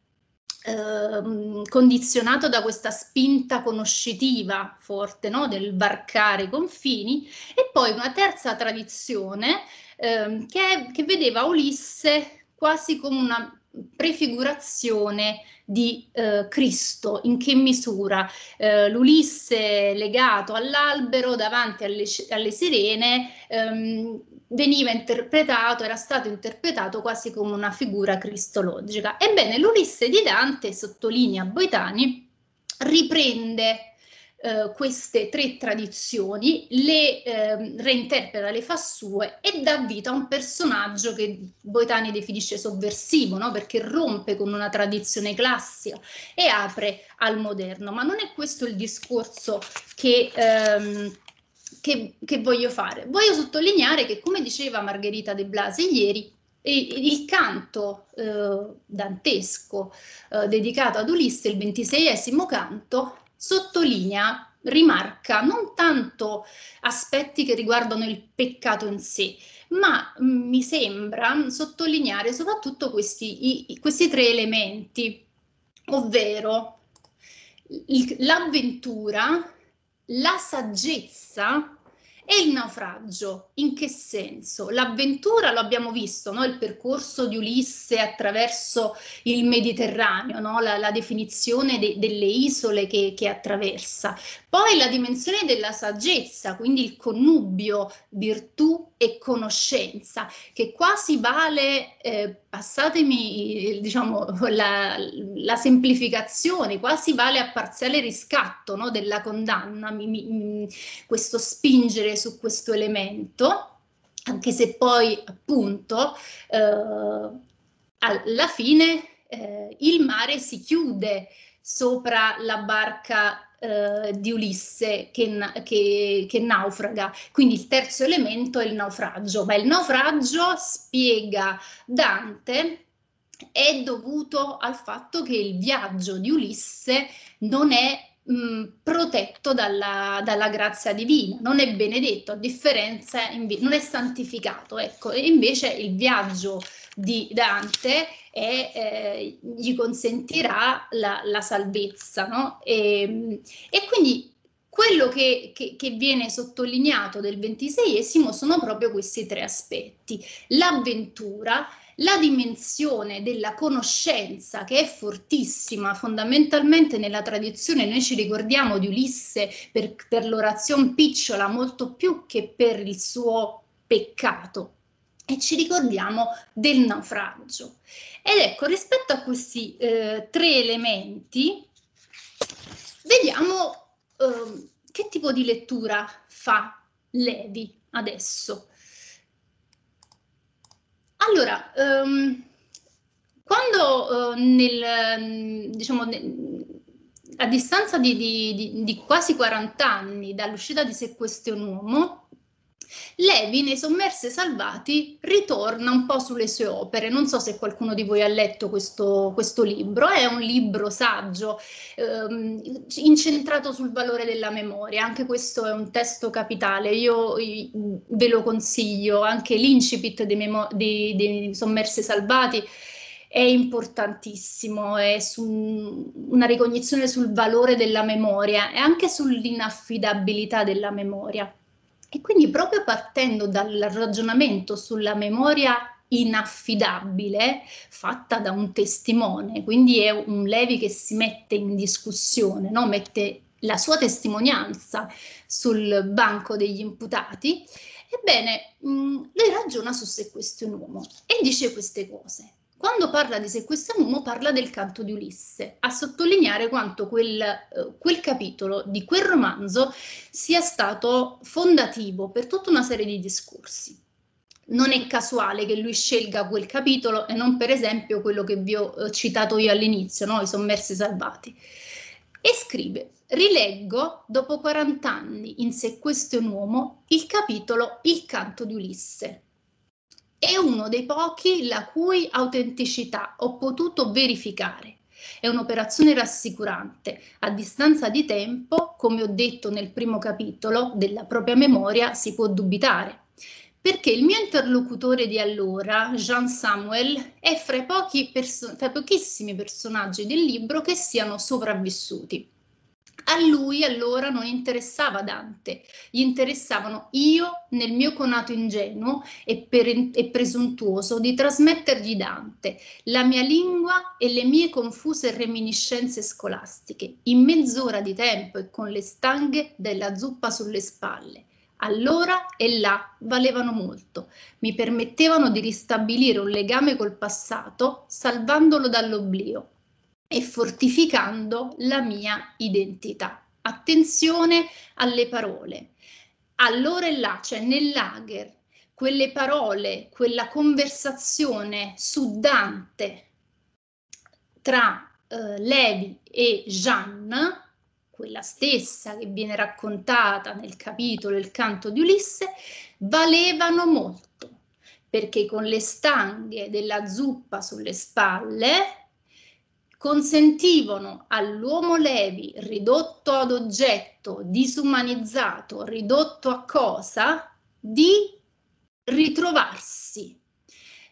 eh, condizionato da questa spinta conoscitiva forte no? del varcare i confini e poi una terza tradizione eh, che, che vedeva Ulisse quasi come una prefigurazione di eh, Cristo, in che misura eh, l'Ulisse legato all'albero davanti alle, alle sirene ehm, veniva interpretato, era stato interpretato quasi come una figura cristologica. Ebbene, l'Ulisse di Dante, sottolinea Boitani, riprende eh, queste tre tradizioni, le eh, reinterpreta, le fa sue e dà vita a un personaggio che Boitani definisce sovversivo, no? perché rompe con una tradizione classica e apre al moderno. Ma non è questo il discorso che... Ehm, che, che voglio fare? Voglio sottolineare che, come diceva Margherita De Blasi ieri, il canto eh, dantesco eh, dedicato ad Ulisse, il ventiseiesimo canto, sottolinea, rimarca non tanto aspetti che riguardano il peccato in sé, ma mm, mi sembra sottolineare soprattutto questi, i, questi tre elementi, ovvero l'avventura, la saggezza e il naufragio, in che senso? L'avventura lo abbiamo visto, no? il percorso di Ulisse attraverso il Mediterraneo, no? la, la, definizione de, delle isole che, che, attraversa. Poi la dimensione della saggezza, quindi il connubio virtù e conoscenza, che quasi vale, eh, passatemi diciamo, la, la, semplificazione, quasi vale a parziale riscatto no? della condanna, mi, mi, questo spingere su questo elemento, anche se poi appunto eh, alla fine eh, il mare si chiude sopra la barca eh, di Ulisse che, che, che, naufraga. Quindi il terzo elemento è il naufragio, ma il naufragio spiega Dante è dovuto al fatto che il viaggio di Ulisse non è mh, protetto dalla, dalla, grazia divina, non è benedetto, a differenza, non è santificato, ecco, e invece il viaggio di Dante è, eh, gli consentirà la, la salvezza, no? E, e quindi quello che, che, che, viene sottolineato del ventiseiesimo sono proprio questi tre aspetti. L'avventura, la dimensione della conoscenza che è fortissima, fondamentalmente nella tradizione noi ci ricordiamo di Ulisse per, per l'orazione picciola molto più che per il suo peccato e ci ricordiamo del naufragio. Ed ecco, rispetto a questi eh, tre elementi, vediamo eh, che tipo di lettura fa Levi adesso. Allora, um, quando uh, nel, diciamo, a distanza di, di, di, di, quasi 40 anni dall'uscita di Se questo è un uomo, Levi nei Sommersi Salvati ritorna un po' sulle sue opere. Non so se qualcuno di voi ha letto questo, questo libro, è un libro saggio, ehm, incentrato sul valore della memoria. Anche questo è un testo capitale, io ve lo consiglio, anche l'incipit dei, memo- dei, dei Sommersi Salvati è importantissimo, è su una ricognizione sul valore della memoria e anche sull'inaffidabilità della memoria. E quindi proprio partendo dal ragionamento sulla memoria inaffidabile fatta da un testimone, quindi è un Levi che si mette in discussione, no? mette la sua testimonianza sul banco degli imputati, ebbene mh, lui ragiona su se questo è un uomo e dice queste cose. Quando parla di Se questo è uomo parla del canto di Ulisse, a sottolineare quanto quel, eh, quel capitolo di quel romanzo sia stato fondativo per tutta una serie di discorsi. Non è casuale che lui scelga quel capitolo e non per esempio quello che vi ho eh, citato io all'inizio, no? i sommersi salvati. E scrive, rileggo dopo 40 anni in Se questo è un uomo il capitolo Il canto di Ulisse, è uno dei pochi la cui autenticità ho potuto verificare. È un'operazione rassicurante. A distanza di tempo, come ho detto nel primo capitolo, della propria memoria si può dubitare. Perché il mio interlocutore di allora, Jean Samuel, è fra i, perso- fra pochissimi personaggi del libro che siano sopravvissuti. A lui allora non interessava Dante, gli interessavano io nel mio conato ingenuo e, per, e, presuntuoso di trasmettergli Dante, la mia lingua e le mie confuse reminiscenze scolastiche, in mezz'ora di tempo e con le stanghe della zuppa sulle spalle. Allora e là valevano molto, mi permettevano di ristabilire un legame col passato, salvandolo dall'oblio e fortificando la mia identità. Attenzione alle parole. Allora e là, cioè nel lager, quelle parole, quella conversazione su Dante tra eh, Levi e Jeanne, quella stessa che viene raccontata nel capitolo Il canto di Ulisse, valevano molto, perché con le stanghe della zuppa sulle spalle consentivano all'uomo Levi ridotto ad oggetto, disumanizzato, ridotto a cosa, di ritrovarsi,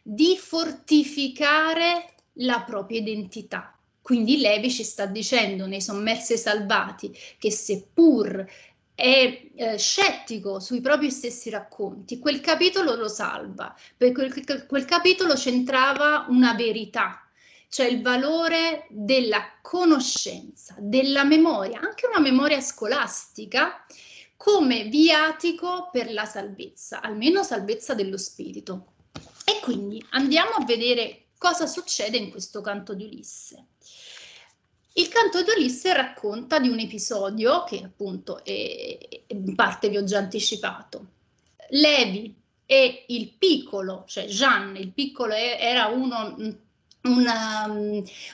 di fortificare la propria identità. Quindi Levi ci sta dicendo nei sommersi salvati che seppur è eh, scettico sui propri stessi racconti, quel capitolo lo salva, perché quel, quel capitolo centrava una verità, cioè il valore della conoscenza, della memoria, anche una memoria scolastica, come viatico per la salvezza, almeno salvezza dello spirito. E quindi andiamo a vedere cosa succede in questo canto di Ulisse. Il canto di Ulisse racconta di un episodio che appunto è, in parte vi ho già anticipato. Levi e il piccolo, cioè Jeanne, il piccolo era uno una,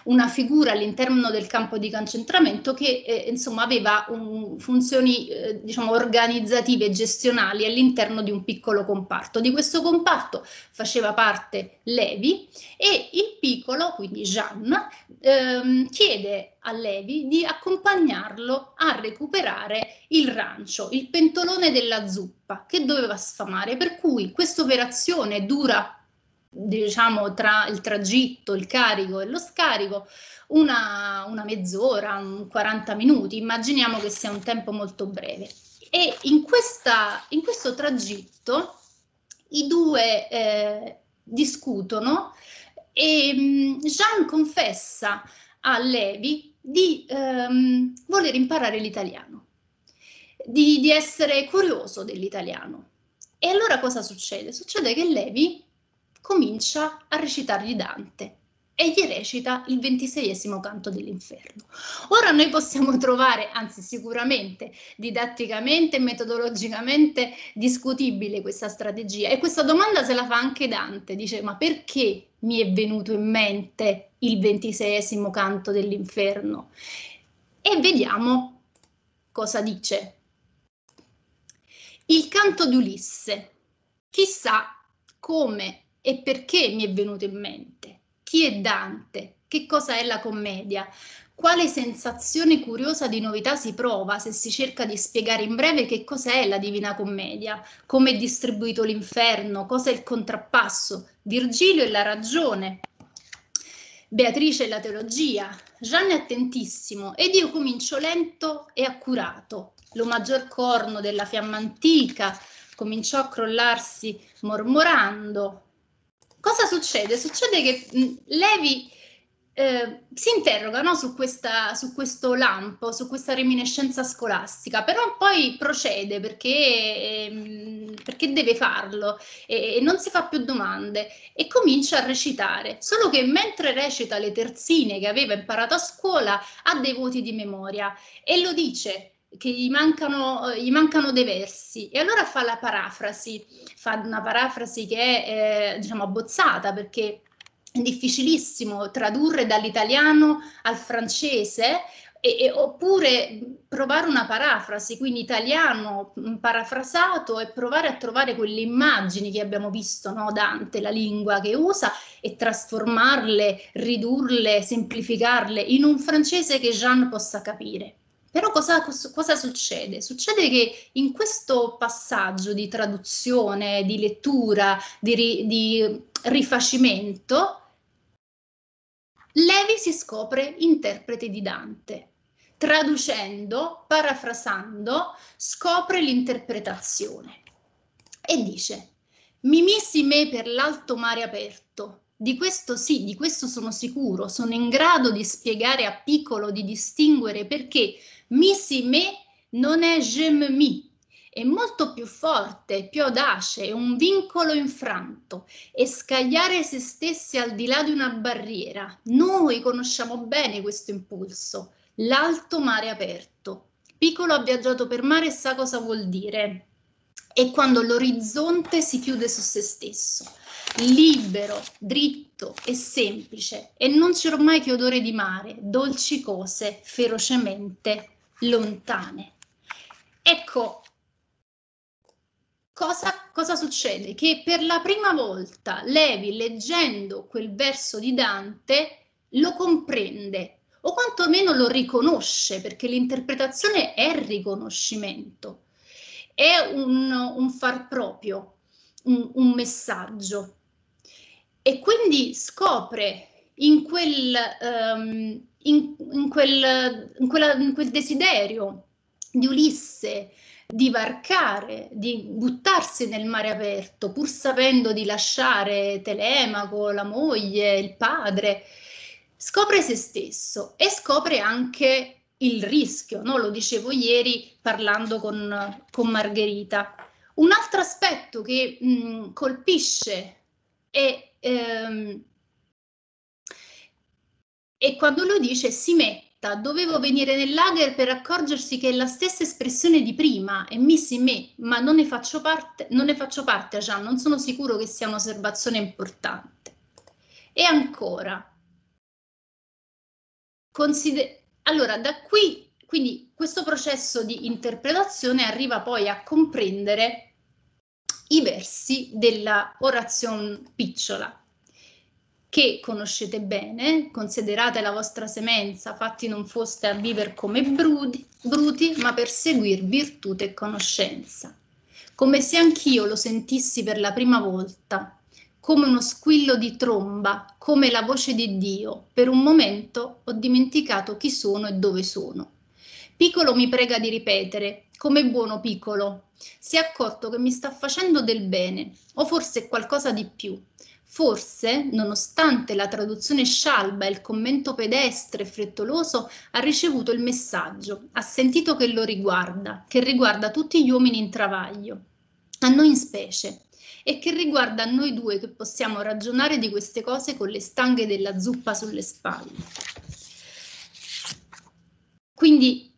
una, figura all'interno del campo di concentramento che eh, insomma aveva un, funzioni eh, diciamo organizzative e gestionali all'interno di un piccolo comparto. Di questo comparto faceva parte Levi e il piccolo, quindi Jean, ehm, chiede a Levi di accompagnarlo a recuperare il rancio, il pentolone della zuppa che doveva sfamare, per cui questa operazione dura diciamo tra il tragitto, il carico e lo scarico, una, una mezz'ora, 40 minuti, immaginiamo che sia un tempo molto breve. E in, questa, in questo tragitto i due eh, discutono e Jean confessa a Levi di ehm, voler imparare l'italiano, di, di essere curioso dell'italiano. E allora cosa succede? Succede che Levi comincia a recitargli Dante e gli recita il ventiseiesimo canto dell'inferno. Ora noi possiamo trovare, anzi sicuramente didatticamente e metodologicamente discutibile questa strategia e questa domanda se la fa anche Dante, dice ma perché mi è venuto in mente il ventiseiesimo canto dell'inferno? E vediamo cosa dice. Il canto di Ulisse. Chissà come e perché mi è venuto in mente? Chi è Dante? Che cosa è la commedia? Quale sensazione curiosa di novità si prova se si cerca di spiegare in breve che cos'è la Divina Commedia, come è distribuito l'inferno, cosa è il contrappasso, Virgilio e la ragione, Beatrice e la teologia, Gianni è attentissimo ed io comincio lento e accurato. Lo maggior corno della fiamma antica cominciò a crollarsi mormorando, cosa succede? Succede che mh, Levi eh, si interroga no, su, questa, su, questo lampo, su questa reminiscenza scolastica, però poi procede perché, eh, perché deve farlo e, e, non si fa più domande e comincia a recitare, solo che mentre recita le terzine che aveva imparato a scuola ha dei voti di memoria e lo dice che gli mancano, gli mancano dei versi e allora fa la parafrasi, fa una parafrasi che è eh, diciamo abbozzata perché è difficilissimo tradurre dall'italiano al francese e, oppure provare una parafrasi, quindi italiano parafrasato e provare a trovare quelle immagini che abbiamo visto, no? Dante, la lingua che usa e trasformarle, ridurle, semplificarle in un francese che Jean possa capire. Però cosa, cosa, succede? Succede che in questo passaggio di traduzione, di lettura, di, di rifacimento, Levi si scopre interprete di Dante. Traducendo, parafrasando, scopre l'interpretazione e dice: Mi missi me per l'alto mare aperto. Di questo sì, di questo sono sicuro, sono in grado di spiegare a piccolo, di distinguere perché missi me non è je me mi, è molto più forte, più audace, è un vincolo infranto e scagliare se stessi al di là di una barriera. Noi conosciamo bene questo impulso, l'alto mare aperto. Piccolo ha viaggiato per mare e sa cosa vuol dire. È quando l'orizzonte si chiude su se stesso, libero, dritto e semplice, e non c'è ormai che odore di mare, dolci cose, ferocemente lontane. Ecco, cosa, cosa succede? Che per la prima volta Levi, leggendo quel verso di Dante, lo comprende o quantomeno lo riconosce, perché l'interpretazione è riconoscimento, è un, un far proprio, un, un, messaggio. E quindi scopre in quel, um, in, in, quel, in, quella, in quel desiderio di Ulisse di varcare, di buttarsi nel mare aperto, pur sapendo di lasciare Telemaco, la moglie, il padre, scopre se stesso e scopre anche il rischio, no? lo dicevo ieri parlando con, con Margherita. Un altro aspetto che mh, colpisce è, ehm, è quando lui dice si mette dovevo venire nel lager per accorgersi che è la stessa espressione di prima, è miss in me, ma non ne faccio parte, non ne faccio parte, Jean, non sono sicuro che sia un'osservazione importante. E ancora, consider- allora da qui, quindi questo processo di interpretazione arriva poi a comprendere i versi della orazione picciola, che conoscete bene, considerate la vostra semenza, fatti non foste a vivere come bruti, bruti, ma per seguir virtù e conoscenza. Come se anch'io lo sentissi per la prima volta, come uno squillo di tromba, come la voce di Dio. Per un momento ho dimenticato chi sono e dove sono. Piccolo mi prega di ripetere, come buono piccolo, si è accorto che mi sta facendo del bene, o forse qualcosa di più. Forse, nonostante la traduzione scialba e il commento pedestre e frettoloso, ha ricevuto il messaggio, ha sentito che lo riguarda, che riguarda tutti gli uomini in travaglio, a noi in specie, e che riguarda noi due che possiamo ragionare di queste cose con le stanghe della zuppa sulle spalle. Quindi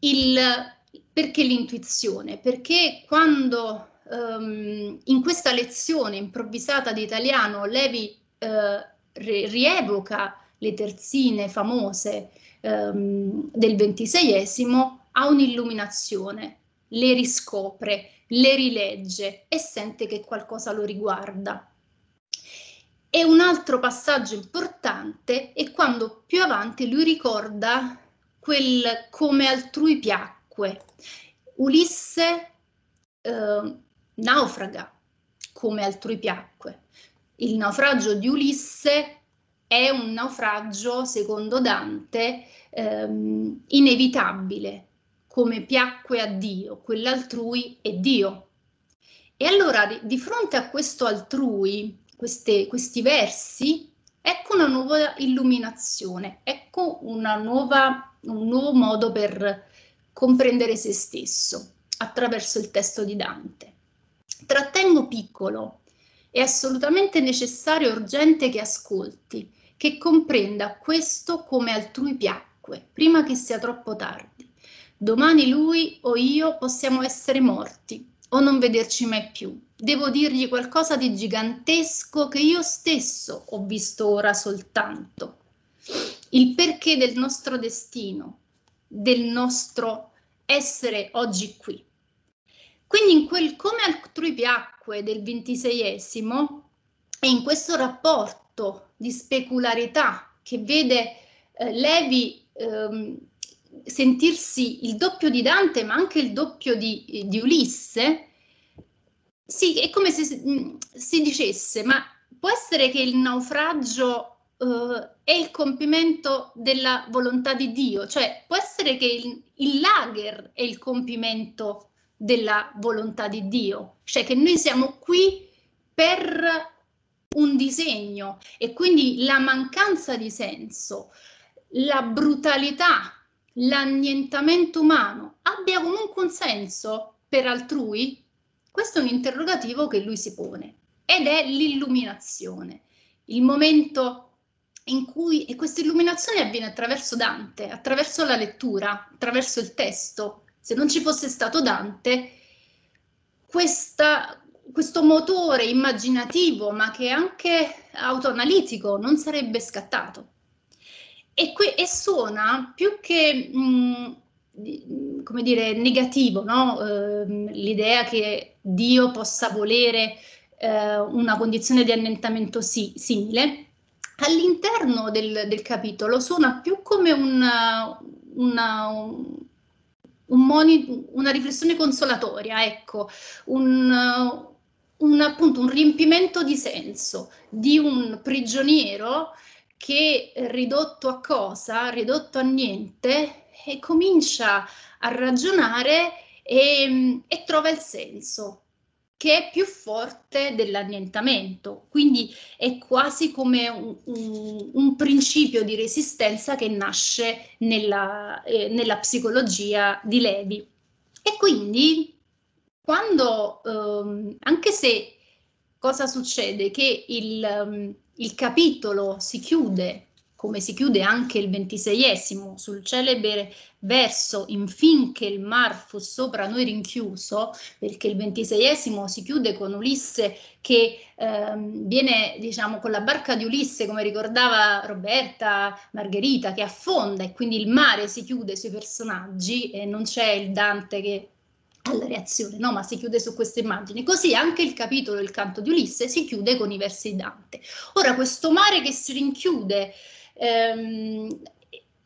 il, perché l'intuizione? Perché quando um, in questa lezione improvvisata di italiano Levi uh, rievoca le terzine famose um, del ventiseiesimo, ha un'illuminazione, le riscopre, le rilegge e sente che qualcosa lo riguarda. E un altro passaggio importante è quando più avanti lui ricorda quel come altrui piacque. Ulisse eh, naufraga come altrui piacque. Il naufragio di Ulisse è un naufragio, secondo Dante, ehm, inevitabile, come piacque a Dio, quell'altrui è Dio. E allora di fronte a questo altrui, queste, questi versi, ecco una nuova illuminazione, ecco nuova, un nuovo modo per comprendere se stesso attraverso il testo di Dante. Trattengo piccolo. È assolutamente necessario e urgente che ascolti, che comprenda questo come altrui piacque, prima che sia troppo tardi. Domani lui o io possiamo essere morti o non vederci mai più. Devo dirgli qualcosa di gigantesco che io stesso ho visto ora soltanto. Il perché del nostro destino, del nostro essere oggi qui. Quindi in quel come altrui piacque del ventiseiesimo e in questo rapporto di specularità che vede eh, Levi ehm, sentirsi il doppio di Dante ma anche il doppio di, di Ulisse, sì, è come se mm, si dicesse, ma può essere che il naufragio uh, è il compimento della volontà di Dio, cioè può essere che il, il lager è il compimento della volontà di Dio, cioè che noi siamo qui per un disegno e quindi la mancanza di senso, la brutalità, l'annientamento umano abbia comunque un senso per altrui? Questo è un interrogativo che lui si pone ed è l'illuminazione, il momento in cui e questa illuminazione avviene attraverso Dante, attraverso la lettura, attraverso il testo. Se non ci fosse stato Dante, questa, questo motore immaginativo, ma che è anche autoanalitico, non sarebbe scattato. E, que- e suona più che mh, come dire negativo, no? eh, l'idea che Dio possa volere eh, una condizione di annientamento sì, simile, all'interno del, del, capitolo suona più come una, una, un moni, una riflessione consolatoria, ecco, un, un, appunto, un riempimento di senso di un prigioniero che ridotto a cosa, ridotto a niente, e comincia a ragionare e, e trova il senso che è più forte dell'annientamento, quindi è quasi come un, un, un principio di resistenza che nasce nella, eh, nella, psicologia di Levi. E quindi quando, ehm, anche se cosa succede? Che il, ehm, il capitolo si chiude come si chiude anche il ventiseiesimo sul celebre verso infin che il mar fu sopra noi rinchiuso, perché il ventiseiesimo si chiude con Ulisse che ehm, viene, diciamo, con la barca di Ulisse, come ricordava Roberta, Margherita, che affonda e quindi il mare si chiude sui personaggi e non c'è il Dante che alla reazione, no? ma si chiude su queste immagini. Così anche il capitolo Il canto di Ulisse si chiude con i versi di Dante. Ora, questo mare che si rinchiude ehm,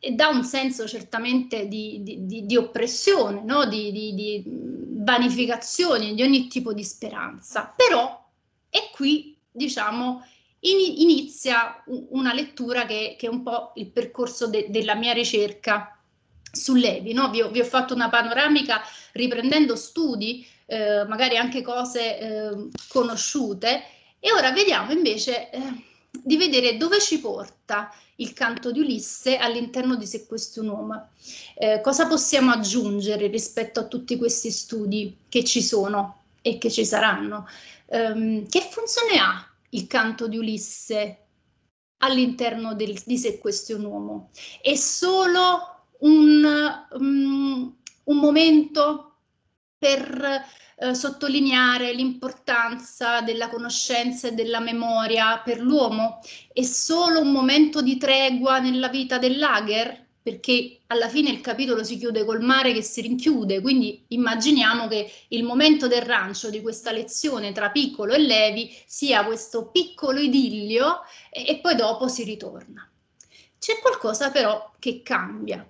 e dà un senso certamente di, di, di, di oppressione, no? di, vanificazione di ogni tipo di speranza. Però è qui, diciamo, in, inizia una lettura che, che, è un po' il percorso de, della mia ricerca su Levi. No? Vi, ho, vi, ho, fatto una panoramica riprendendo studi, eh, magari anche cose eh, conosciute, e ora vediamo invece eh, di vedere dove ci porta il canto di Ulisse all'interno di Se questo uomo. Eh, cosa possiamo aggiungere rispetto a tutti questi studi che ci sono e che ci saranno? Um, che funzione ha il canto di Ulisse all'interno del, di Se questo è uomo? È solo un, um, un momento per eh, sottolineare l'importanza della conoscenza e della memoria per l'uomo? È solo un momento di tregua nella vita del lager? Perché alla fine il capitolo si chiude col mare che si rinchiude, quindi immaginiamo che il momento del rancio di questa lezione tra Piccolo e Levi sia questo piccolo idillio e, e poi dopo si ritorna. C'è qualcosa però che cambia,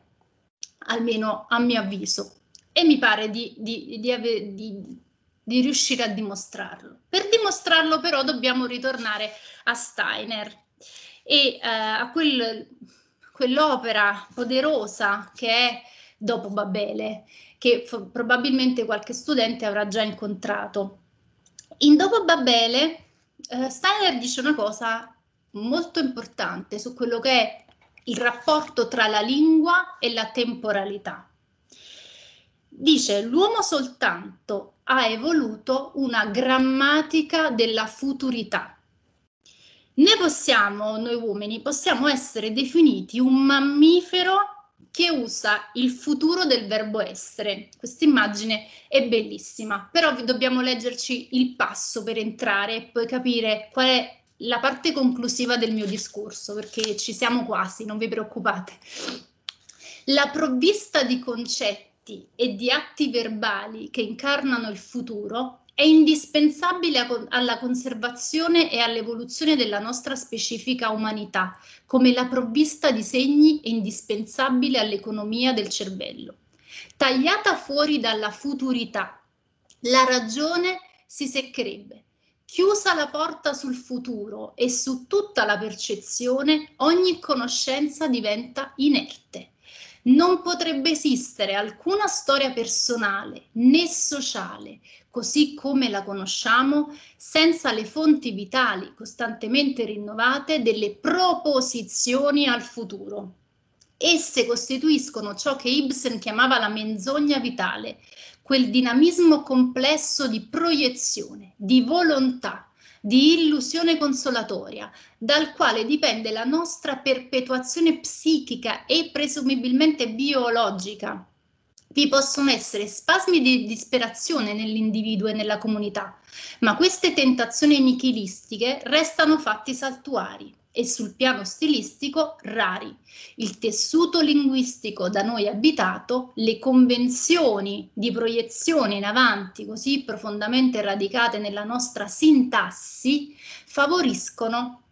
almeno a mio avviso e mi pare di, di, di, ave, di, riuscire a dimostrarlo. Per dimostrarlo però dobbiamo ritornare a Steiner e eh, a quel, quell'opera poderosa che è Dopo Babele, che probabilmente qualche studente avrà già incontrato. In Dopo Babele eh, Steiner dice una cosa molto importante su quello che è il rapporto tra la lingua e la temporalità dice l'uomo soltanto ha evoluto una grammatica della futurità. Ne possiamo, noi uomini, possiamo essere definiti un mammifero che usa il futuro del verbo essere. Questa immagine è bellissima, però dobbiamo leggerci il passo per entrare e poi capire qual è la parte conclusiva del mio discorso, perché ci siamo quasi, non vi preoccupate. La provvista di concetti e di atti verbali che incarnano il futuro è indispensabile alla conservazione e all'evoluzione della nostra specifica umanità, come la provvista di segni è indispensabile all'economia del cervello. Tagliata fuori dalla futurità, la ragione si seccherebbe. Chiusa la porta sul futuro e su tutta la percezione, ogni conoscenza diventa inerte. Non potrebbe esistere alcuna storia personale né sociale, così come la conosciamo, senza le fonti vitali costantemente rinnovate delle proposizioni al futuro. Esse costituiscono ciò che Ibsen chiamava la menzogna vitale, quel dinamismo complesso di proiezione, di volontà, di illusione consolatoria, dal quale dipende la nostra perpetuazione psichica e presumibilmente biologica. Vi possono essere spasmi di disperazione nell'individuo e nella comunità, ma queste tentazioni nichilistiche restano fatti saltuari e sul piano stilistico rari. Il tessuto linguistico da noi abitato, le convenzioni di proiezione in avanti così profondamente radicate nella nostra sintassi, favoriscono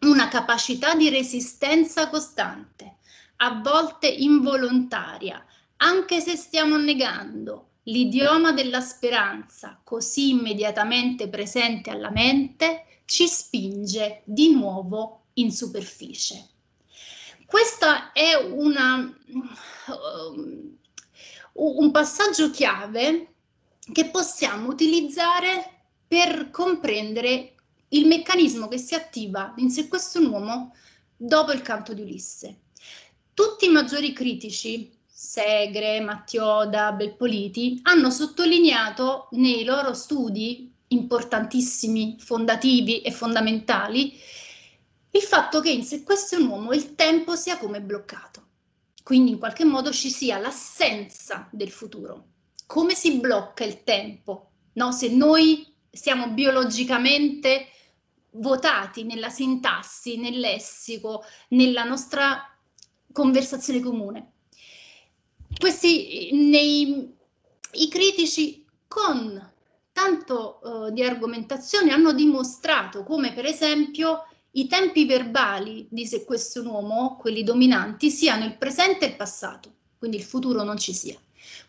una capacità di resistenza costante, a volte involontaria, anche se stiamo negando l'idioma della speranza, così immediatamente presente alla mente, ci spinge di nuovo in superficie. Questo è una, um, un passaggio chiave che possiamo utilizzare per comprendere il meccanismo che si attiva in se questo uomo dopo il canto di Ulisse. Tutti i maggiori critici, Segre, Mattioda, Belpoliti, hanno sottolineato nei loro studi importantissimi, fondativi e fondamentali il fatto che in un uomo il tempo sia come bloccato. Quindi in qualche modo ci sia l'assenza del futuro. Come si blocca il tempo? No? Se noi siamo biologicamente votati nella sintassi, nel lessico, nella nostra conversazione comune. Questi nei, i critici con tanto uh, di argomentazione hanno dimostrato come per esempio i tempi verbali di se questo uomo, quelli dominanti, siano il presente e il passato, quindi il futuro non ci sia.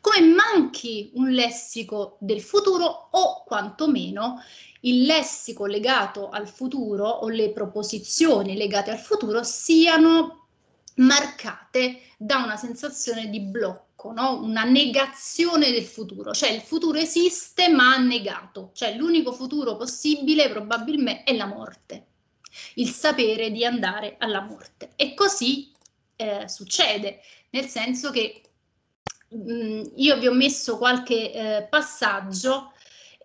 Come manchi un lessico del futuro o quantomeno il lessico legato al futuro o le proposizioni legate al futuro siano marcate da una sensazione di blocco, no? una negazione del futuro, cioè il futuro esiste ma negato, cioè l'unico futuro possibile probabilmente è la morte il sapere di andare alla morte. E così eh, succede, nel senso che mh, mm, io vi ho messo qualche eh, passaggio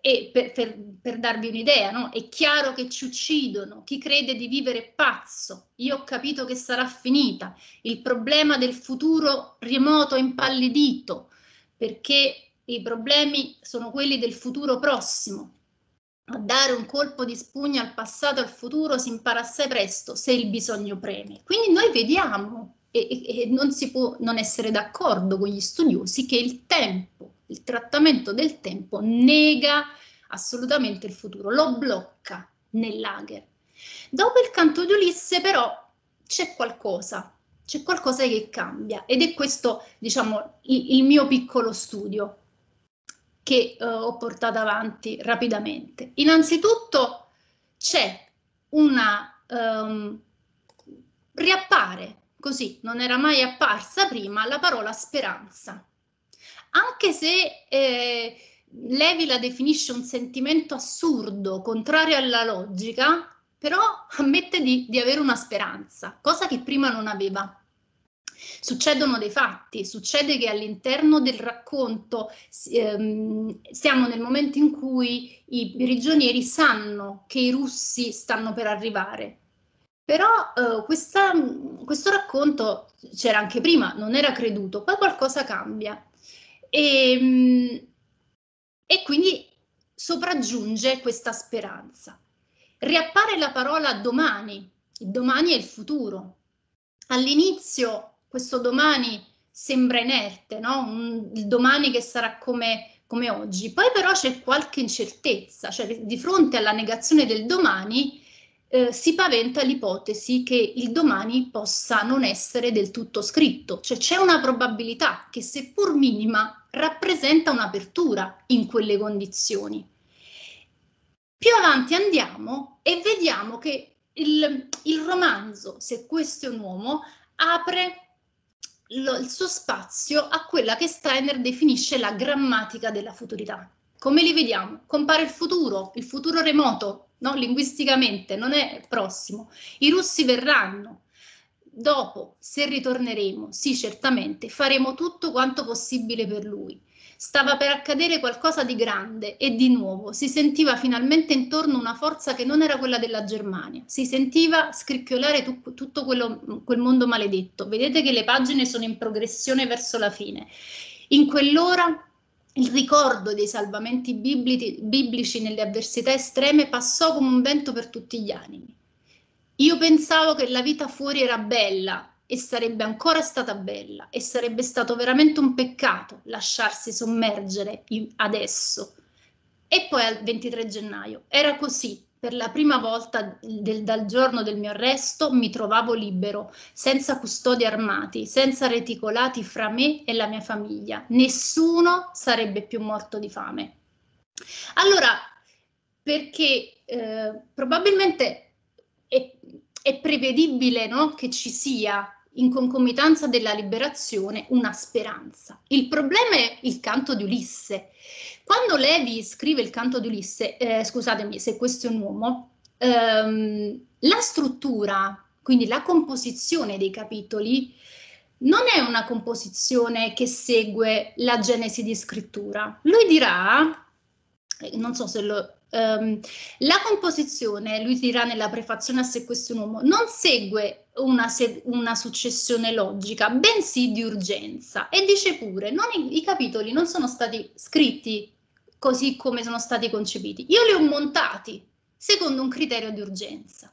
e per, per, per darvi un'idea, no? è chiaro che ci uccidono, chi crede di vivere è pazzo, io ho capito che sarà finita, il problema del futuro remoto è impallidito, perché i problemi sono quelli del futuro prossimo, a dare un colpo di spugna al passato e al futuro si impara assai presto se il bisogno preme. Quindi noi vediamo, e, e, e non si può non essere d'accordo con gli studiosi, che il tempo, il trattamento del tempo nega assolutamente il futuro, lo blocca nel lager. Dopo il canto di Ulisse però c'è qualcosa, c'è qualcosa che cambia ed è questo diciamo il, il mio piccolo studio che eh, ho portato avanti rapidamente. Innanzitutto c'è una um, riappare così, non era mai apparsa prima la parola speranza. Anche se eh, Levi la definisce un sentimento assurdo, contrario alla logica, però ammette di, di avere una speranza, cosa che prima non aveva. Succedono dei fatti, succede che all'interno del racconto ehm, siamo nel momento in cui i prigionieri sanno che i russi stanno per arrivare. Però eh, questa, questo racconto c'era anche prima, non era creduto, poi qualcosa cambia. E, ehm, e quindi sopraggiunge questa speranza. Riappare la parola domani, il domani è il futuro. All'inizio questo domani sembra inerte, no? Un, il domani che sarà come, come oggi. Poi però c'è qualche incertezza, cioè di fronte alla negazione del domani eh, si paventa l'ipotesi che il domani possa non essere del tutto scritto, cioè c'è una probabilità che seppur minima rappresenta un'apertura in quelle condizioni. Più avanti andiamo e vediamo che il, il romanzo, se questo è un uomo, apre lo, il suo spazio a quella che Steiner definisce la grammatica della futurità. Come li vediamo? Compare il futuro, il futuro remoto, no? linguisticamente, non è prossimo. I russi verranno. Dopo, se ritorneremo, sì, certamente, faremo tutto quanto possibile per lui. Stava per accadere qualcosa di grande e di nuovo. Si sentiva finalmente intorno una forza che non era quella della Germania. Si sentiva scricchiolare tu, tutto quello, quel mondo maledetto. Vedete che le pagine sono in progressione verso la fine. In quell'ora il ricordo dei salvamenti biblici, biblici nelle avversità estreme passò come un vento per tutti gli animi. Io pensavo che la vita fuori era bella, e sarebbe ancora stata bella e sarebbe stato veramente un peccato lasciarsi sommergere adesso. E poi al 23 gennaio era così. Per la prima volta del, dal giorno del mio arresto mi trovavo libero, senza custodi armati, senza reticolati fra me e la mia famiglia. Nessuno sarebbe più morto di fame. Allora, perché eh, probabilmente è, è prevedibile no, che ci sia in concomitanza della liberazione, una speranza. Il problema è il canto di Ulisse. Quando Levi scrive il canto di Ulisse, eh, scusatemi se questo è un uomo, ehm, la struttura, quindi la composizione dei capitoli, non è una composizione che segue la genesi di scrittura. Lui dirà, eh, non so se lo Um, la composizione, lui dirà nella prefazione a Se questo è un uomo, non segue una, se una, successione logica, bensì di urgenza. E dice pure, i, i capitoli non sono stati scritti così come sono stati concepiti. Io li ho montati secondo un criterio di urgenza.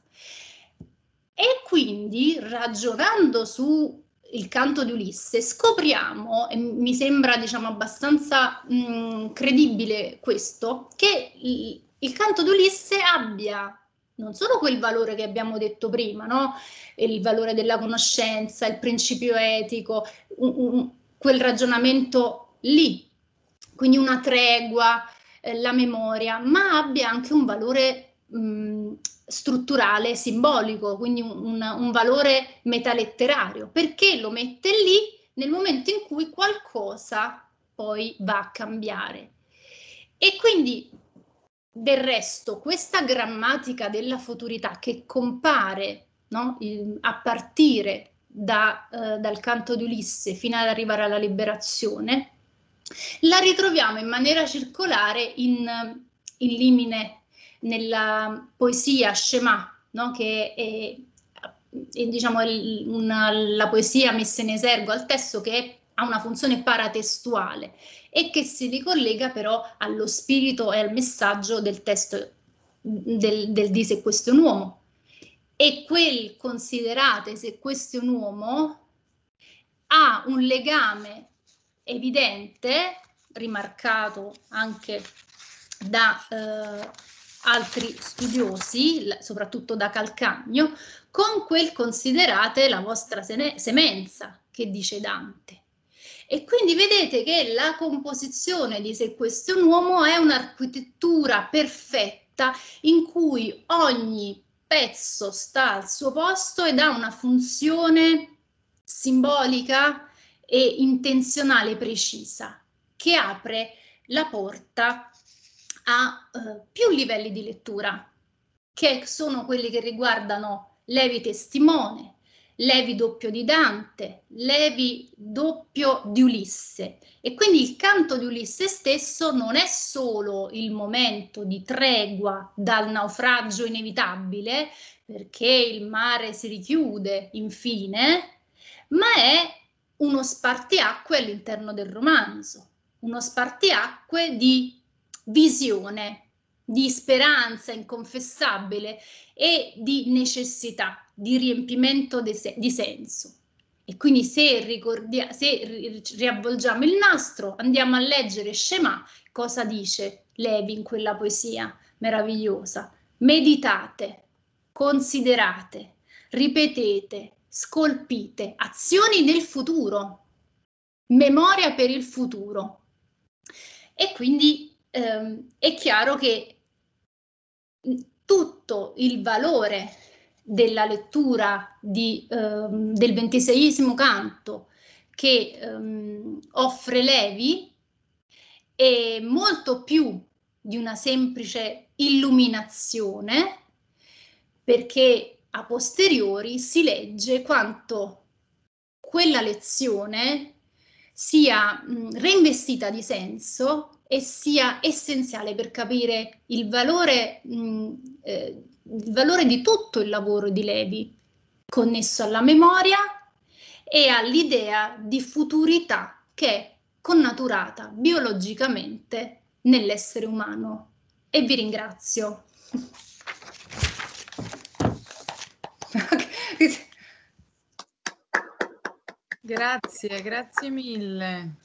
E quindi, ragionando su il canto di Ulisse, scopriamo, e mi sembra diciamo abbastanza mh, credibile questo, che il canto d'Ulisse abbia non solo quel valore che abbiamo detto prima, no? il valore della conoscenza, il principio etico, un, un, quel ragionamento lì, quindi una tregua, eh, la memoria, ma abbia anche un valore mh, strutturale, simbolico, quindi un, un valore metaletterario, perché lo mette lì nel momento in cui qualcosa poi va a cambiare. E quindi del resto, questa grammatica della futurità che compare no, a partire da, eh, dal canto di Ulisse fino ad arrivare alla liberazione, la ritroviamo in maniera circolare in, in limine nella poesia Shema, no, che è, è diciamo, una, la poesia messa in esergo al testo che ha una funzione paratestuale e che si ricollega però allo spirito e al messaggio del testo del, del di se questo è un uomo. E quel considerate se questo è un uomo ha un legame evidente, rimarcato anche da eh, altri studiosi, soprattutto da Calcagno, con quel considerate la vostra semenza, che dice Dante. E quindi vedete che la composizione di Se questo è un uomo è un'architettura perfetta in cui ogni pezzo sta al suo posto ed ha una funzione simbolica e intenzionale precisa che apre la porta a eh, più livelli di lettura, che sono quelli che riguardano Levi testimone, Levi doppio di Dante, Levi doppio di Ulisse. E quindi il canto di Ulisse stesso non è solo il momento di tregua dal naufragio inevitabile, perché il mare si richiude infine, ma è uno spartiacque all'interno del romanzo, uno spartiacque di visione, di speranza inconfessabile e di necessità, di riempimento se di senso. E quindi se, ricordia- se ri- riavvolgiamo il nastro, andiamo a leggere Shema, cosa dice Levi in quella poesia meravigliosa. Meditate, considerate, ripetete, scolpite, azioni del futuro, memoria per il futuro. E quindi ehm, è chiaro che tutto il valore della lettura di, ehm, del ventiseiesimo canto che ehm, offre Levi è molto più di una semplice illuminazione perché a posteriori si legge quanto quella lezione sia mh, reinvestita di senso e sia essenziale per capire il valore, mh, eh, il valore di tutto il lavoro di Levi, connesso alla memoria e all'idea di futurità che è connaturata biologicamente nell'essere umano. E vi ringrazio. Grazie, grazie mille.